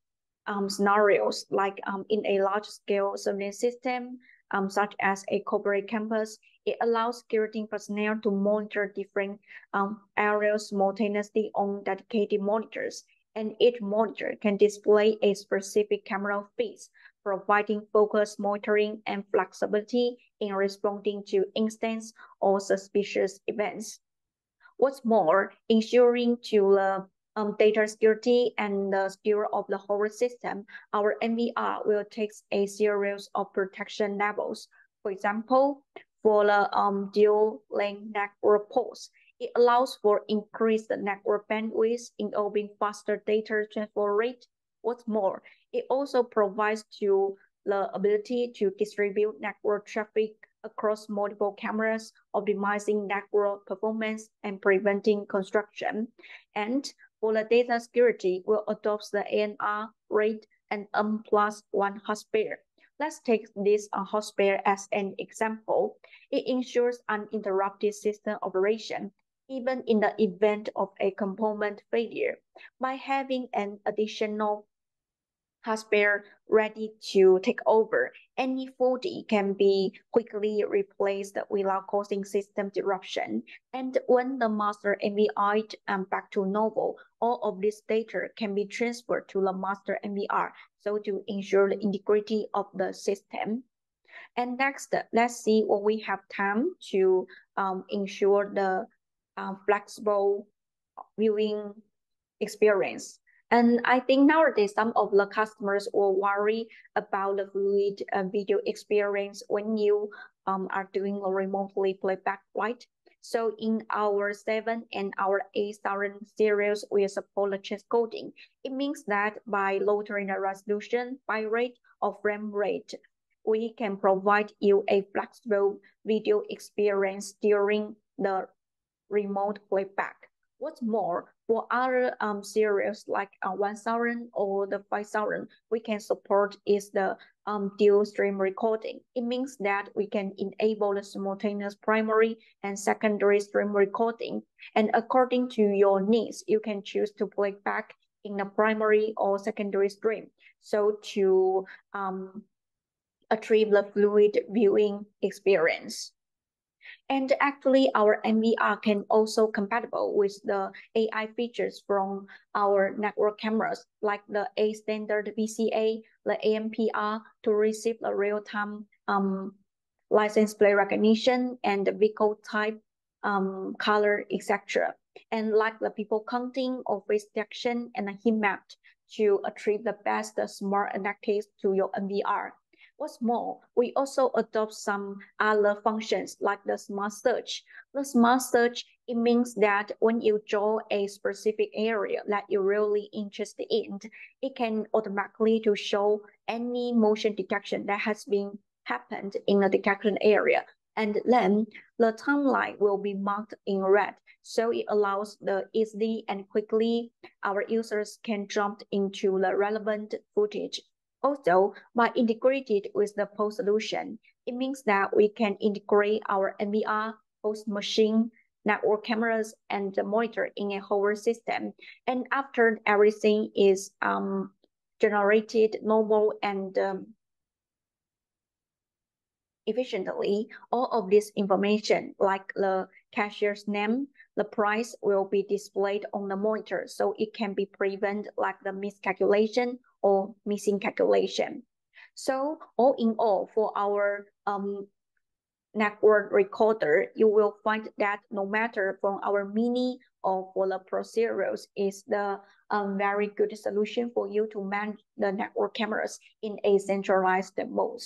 um, scenarios like um, in a large-scale surveillance system, um, such as a corporate campus. It allows security personnel to monitor different um, areas simultaneously on dedicated monitors, and each monitor can display a specific camera feed, providing focused monitoring and flexibility in responding to instance or suspicious events. What's more, ensuring to the um, data security and the security of the whole system, our NVR will take a series of protection levels. For example, for the um, dual link network ports, it allows for increased network bandwidth, enabling faster data transfer rate. What's more, it also provides to the ability to distribute network traffic across multiple cameras, optimizing network performance and preventing construction. And for the data security, we'll adopt the ANR rate and N plus one hotspare. Let's take this uh, hotspare as an example. It ensures uninterrupted system operation, even in the event of a component failure. By having an additional hardware ready to take over. Any faulty can be quickly replaced without causing system disruption. And when the master NVR um, back to normal, all of this data can be transferred to the master NVR, so to ensure the integrity of the system. And next, let's see what we have time to um, ensure the uh, flexible viewing experience. And I think nowadays some of the customers will worry about the fluid uh, video experience when you um, are doing a remotely playback, right? So in our 7 and our 8000 series, we support the transcoding. It means that by lowering the resolution, bitrate, or frame rate, we can provide you a flexible video experience during the remote playback. What's more, for other um, series like uh, 1000 or the 5000, we can support is the um, dual stream recording. It means that we can enable the simultaneous primary and secondary stream recording. And according to your needs, you can choose to play back in the primary or secondary stream. So to um, achieve the fluid viewing experience. And actually, our NVR can also compatible with the AI features from our network cameras, like the A standard VCA, the ANPR, to receive the real-time um, license plate recognition and the vehicle type, um, color, etc. And like the people counting or face detection and a heat map to achieve the best smart analytics to your NVR. What's more, we also adopt some other functions like the smart search. The smart search, it means that when you draw a specific area that you're really interested in, it can automatically to show any motion detection that has been happened in the detection area. And then the timeline will be marked in red. So it allows the easily and quickly our users can jump into the relevant footage also, by integrated with the POS solution, it means that we can integrate our NVR, host machine, network cameras, and the monitor in a whole system. And after everything is um, generated normal and um, efficiently, all of this information, like the cashier's name, the price will be displayed on the monitor so it can be prevent like the miscalculation or missing calculation. So all in all, for our um, network recorder, you will find that no matter from our mini or for the Pro Series is the um, very good solution for you to manage the network cameras in a centralized mode.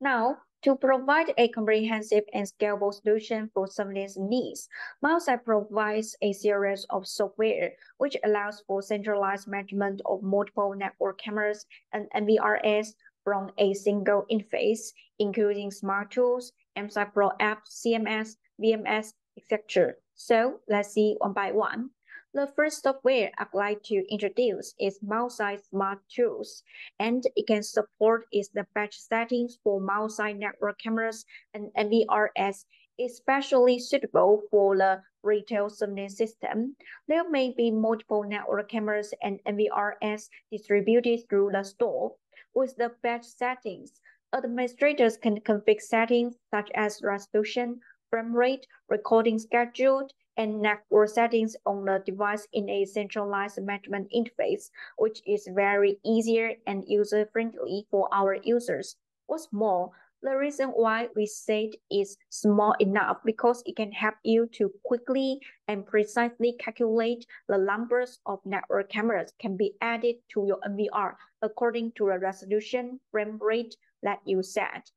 Now, to provide a comprehensive and scalable solution for surveillance needs, Milesight provides a series of software which allows for centralized management of multiple network cameras and NVRs from a single interface, including smart tools, MSight Pro app, CMS, VMS, etc. So let's see one by one. The first software I'd like to introduce is Milesight Smart Tools, and it can support is the batch settings for Milesight network cameras and NVRs, especially suitable for the retail surveillance system. There may be multiple network cameras and NVRs distributed through the store. With the batch settings, administrators can configure settings such as resolution, frame rate, recording schedule, and network settings on the device in a centralized management interface, which is very easier and user-friendly for our users. What's more, the reason why we said is small enough because it can help you to quickly and precisely calculate the numbers of network cameras can be added to your NVR according to the resolution frame rate that you set.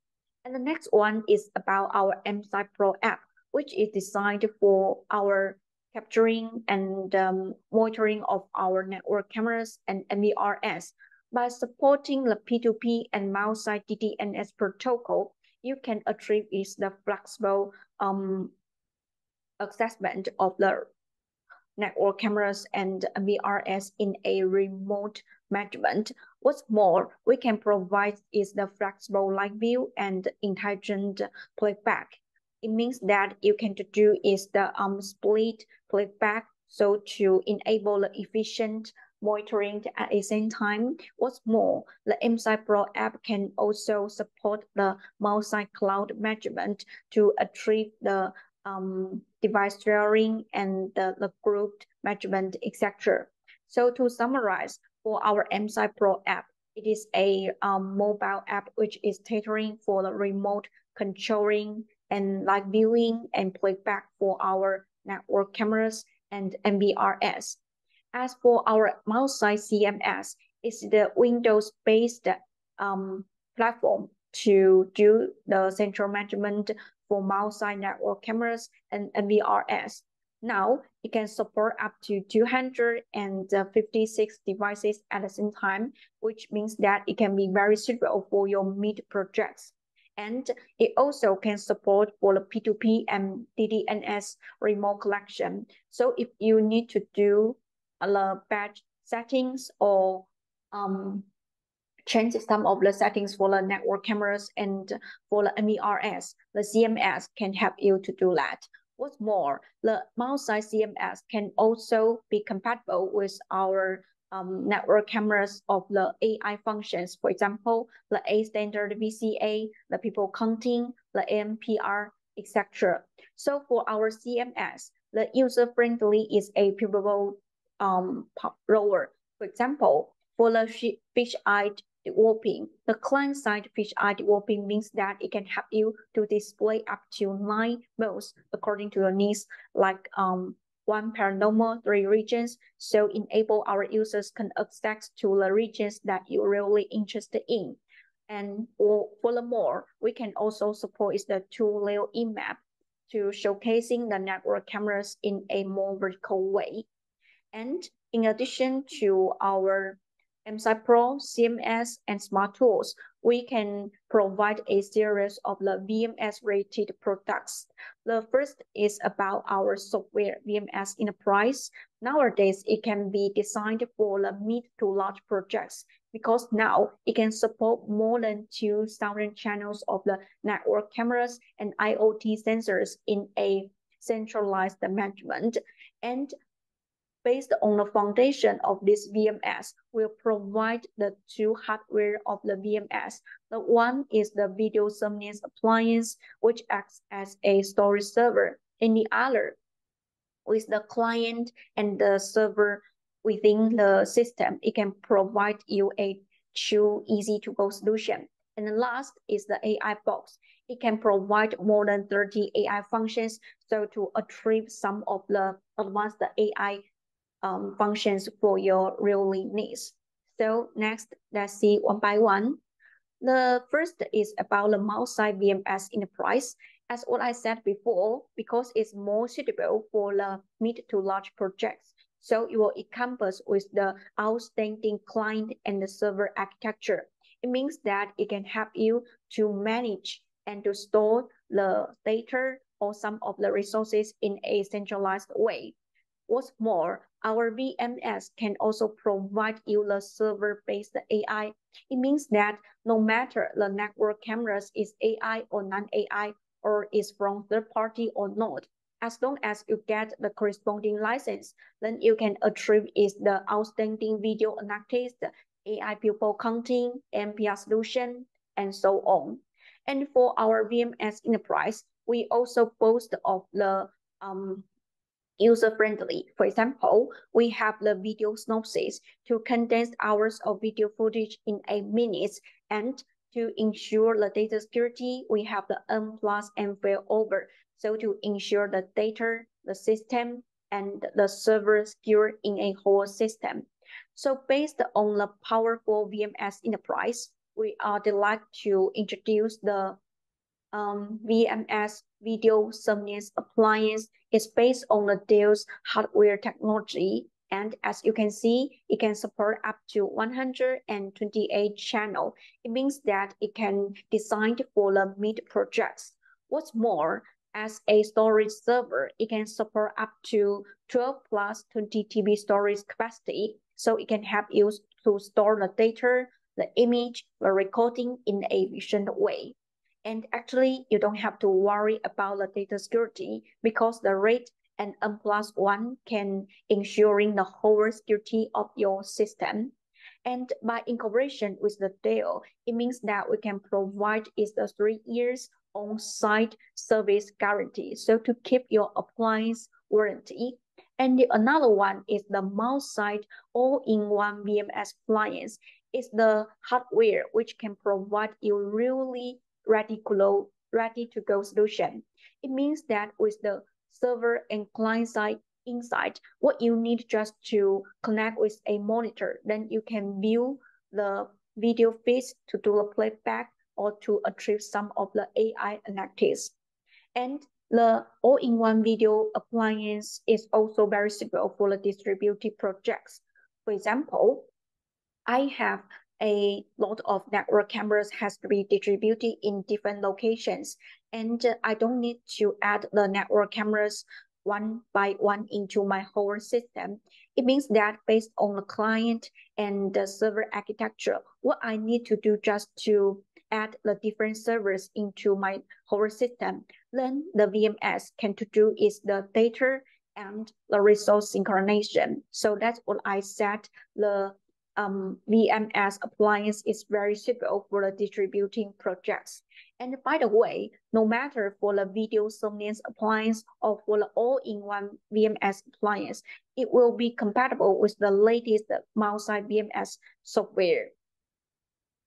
And the next one is about our MSight Pro app which is designed for our capturing and um, monitoring of our network cameras and NVRs. By supporting the P2P and Milesight DDNS protocol, you can achieve is the flexible um, assessment of the network cameras and VRS in a remote management. What's more, we can provide is the flexible live view and intelligent playback it means that you can do is the um, split playback so to enable the efficient monitoring at the same time. What's more, the MSight Pro app can also support the multi-cloud management to achieve the um, device sharing and the, the group management, etc. So to summarize, for our MSight Pro app, it is a um, mobile app which is tailoring for the remote controlling and live viewing and playback for our network cameras and NVRs. As for our Milesight CMS, it's the Windows-based um, platform to do the central management for Milesight network cameras and NVRs. Now, it can support up to 256 devices at the same time, which means that it can be very suitable for your mid projects and it also can support for the P2P and DDNS remote collection. So if you need to do the batch settings or um, change some of the settings for the network cameras and for the NVRs, the CMS can help you to do that. What's more, the Milesight CMS can also be compatible with our um, network cameras of the AI functions. For example, the A standard VCA, the people counting, the ANPR, etc. So for our CMS, the user-friendly is a pivotal um, role. For example, for the fish-eye dewarping, the client-side fish-eye dewarping means that it can help you to display up to nine modes according to your needs, like um, one panorama, three regions, so enable our users can access to the regions that you're really interested in. And furthermore, we can also support is the two-layer in map to showcasing the network cameras in a more vertical way. And in addition to our MSight Pro, CMS, and Smart Tools, we can provide a series of the VMS-rated products. The first is about our software VMS Enterprise. Nowadays, it can be designed for the mid to large projects because now it can support more than 2,000 channels of the network cameras and IoT sensors in a centralized management. And based on the foundation of this VMS, will provide the two hardware of the VMS. The one is the video surveillance appliance, which acts as a storage server, and the other with the client and the server within the system. It can provide you a true easy-to-go solution. And the last is the AI box. It can provide more than 30 AI functions, so to achieve some of the advanced AI um, functions for your really needs. So next, let's see one by one. The first is about the multi VMS enterprise. As what I said before, because it's more suitable for the mid to large projects. So it will encompass with the outstanding client and the server architecture. It means that it can help you to manage and to store the data or some of the resources in a centralized way. What's more, our VMS can also provide you the server-based AI. It means that no matter the network cameras is AI or non-AI, or is from third party or not, as long as you get the corresponding license, then you can achieve is the outstanding video analytics, AI people counting, ANPR solution, and so on. And for our VMS enterprise, we also boast of the um, user-friendly. For example, we have the video synopsis to condense hours of video footage in a minutes and to ensure the data security, we have the N plus N failover. So to ensure the data, the system, and the server secure in a whole system. So based on the powerful VMS enterprise, we are delighted to introduce the um, VMS video surveillance appliance is based on the Dell's hardware technology. And as you can see, it can support up to 128 channel. It means that it can designed for the mid projects. What's more, as a storage server, it can support up to 12 plus 20 TB storage capacity. So it can help you to store the data, the image, the recording in a efficient way. And actually, you don't have to worry about the data security because the RAID and N plus one can ensuring the whole security of your system. And by incorporation with the Dell, it means that we can provide is the three years on-site service guarantee. So to keep your appliance warranty. And the another one is the Milesight all-in-one VMS appliance. It's the hardware which can provide you really ready to go, ready to go solution. It means that with the server and client side inside, what you need just to connect with a monitor, then you can view the video feeds to do a playback or to achieve some of the AI analytics. And the all-in-one video appliance is also very suitable for the distributed projects. For example, I have a lot of network cameras has to be distributed in different locations. And I don't need to add the network cameras one by one into my whole system. It means that based on the client and the server architecture, what I need to do just to add the different servers into my whole system. Then the VMS can to do is the data and the resource synchronization. So that's what I said. The um, VMS appliance is very suitable for the distributing projects. And by the way, no matter for the video surveillance appliance or for the all-in-one VMS appliance, it will be compatible with the latest multi VMS software.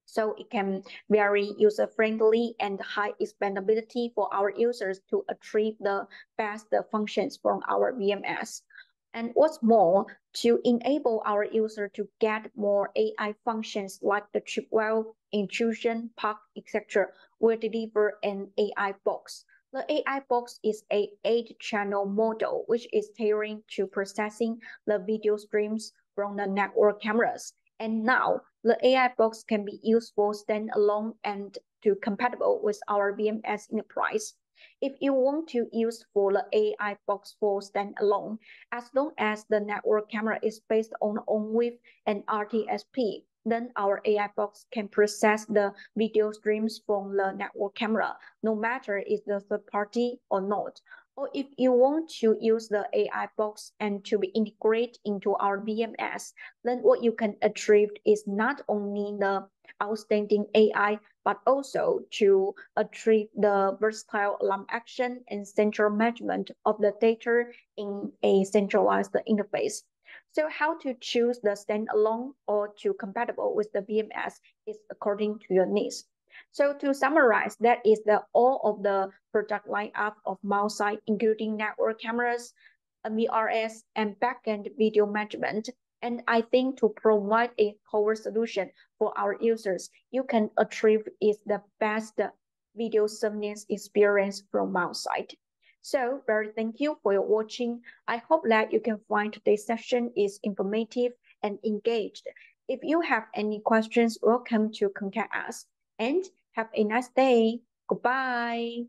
So it can very user-friendly and high expandability for our users to achieve the best functions from our VMS. And what's more, to enable our user to get more AI functions like the tripwire, intrusion, park, etc., will deliver an AI box. The AI box is a eight-channel model which is tailoring to processing the video streams from the network cameras. And now the AI box can be used for standalone and to compatible with our VMS enterprise. If you want to use for the AI box for standalone, as long as the network camera is based on ONVIF and RTSP, then our AI box can process the video streams from the network camera, no matter if the third party or not. Or if you want to use the AI box and to be integrated into our VMS, then what you can achieve is not only the outstanding AI, but also to achieve the versatile alarm action and central management of the data in a centralized interface. So how to choose the standalone or to compatible with the VMS is according to your needs. So to summarize, that is the all of the product lineup of Milesight, including network cameras, uh, VRS, and backend video management. And I think to provide a core solution for our users, you can achieve is the best video surveillance experience from Milesight. So very thank you for your watching. I hope that you can find today's session is informative and engaged. If you have any questions, welcome to contact us and have a nice day. Goodbye.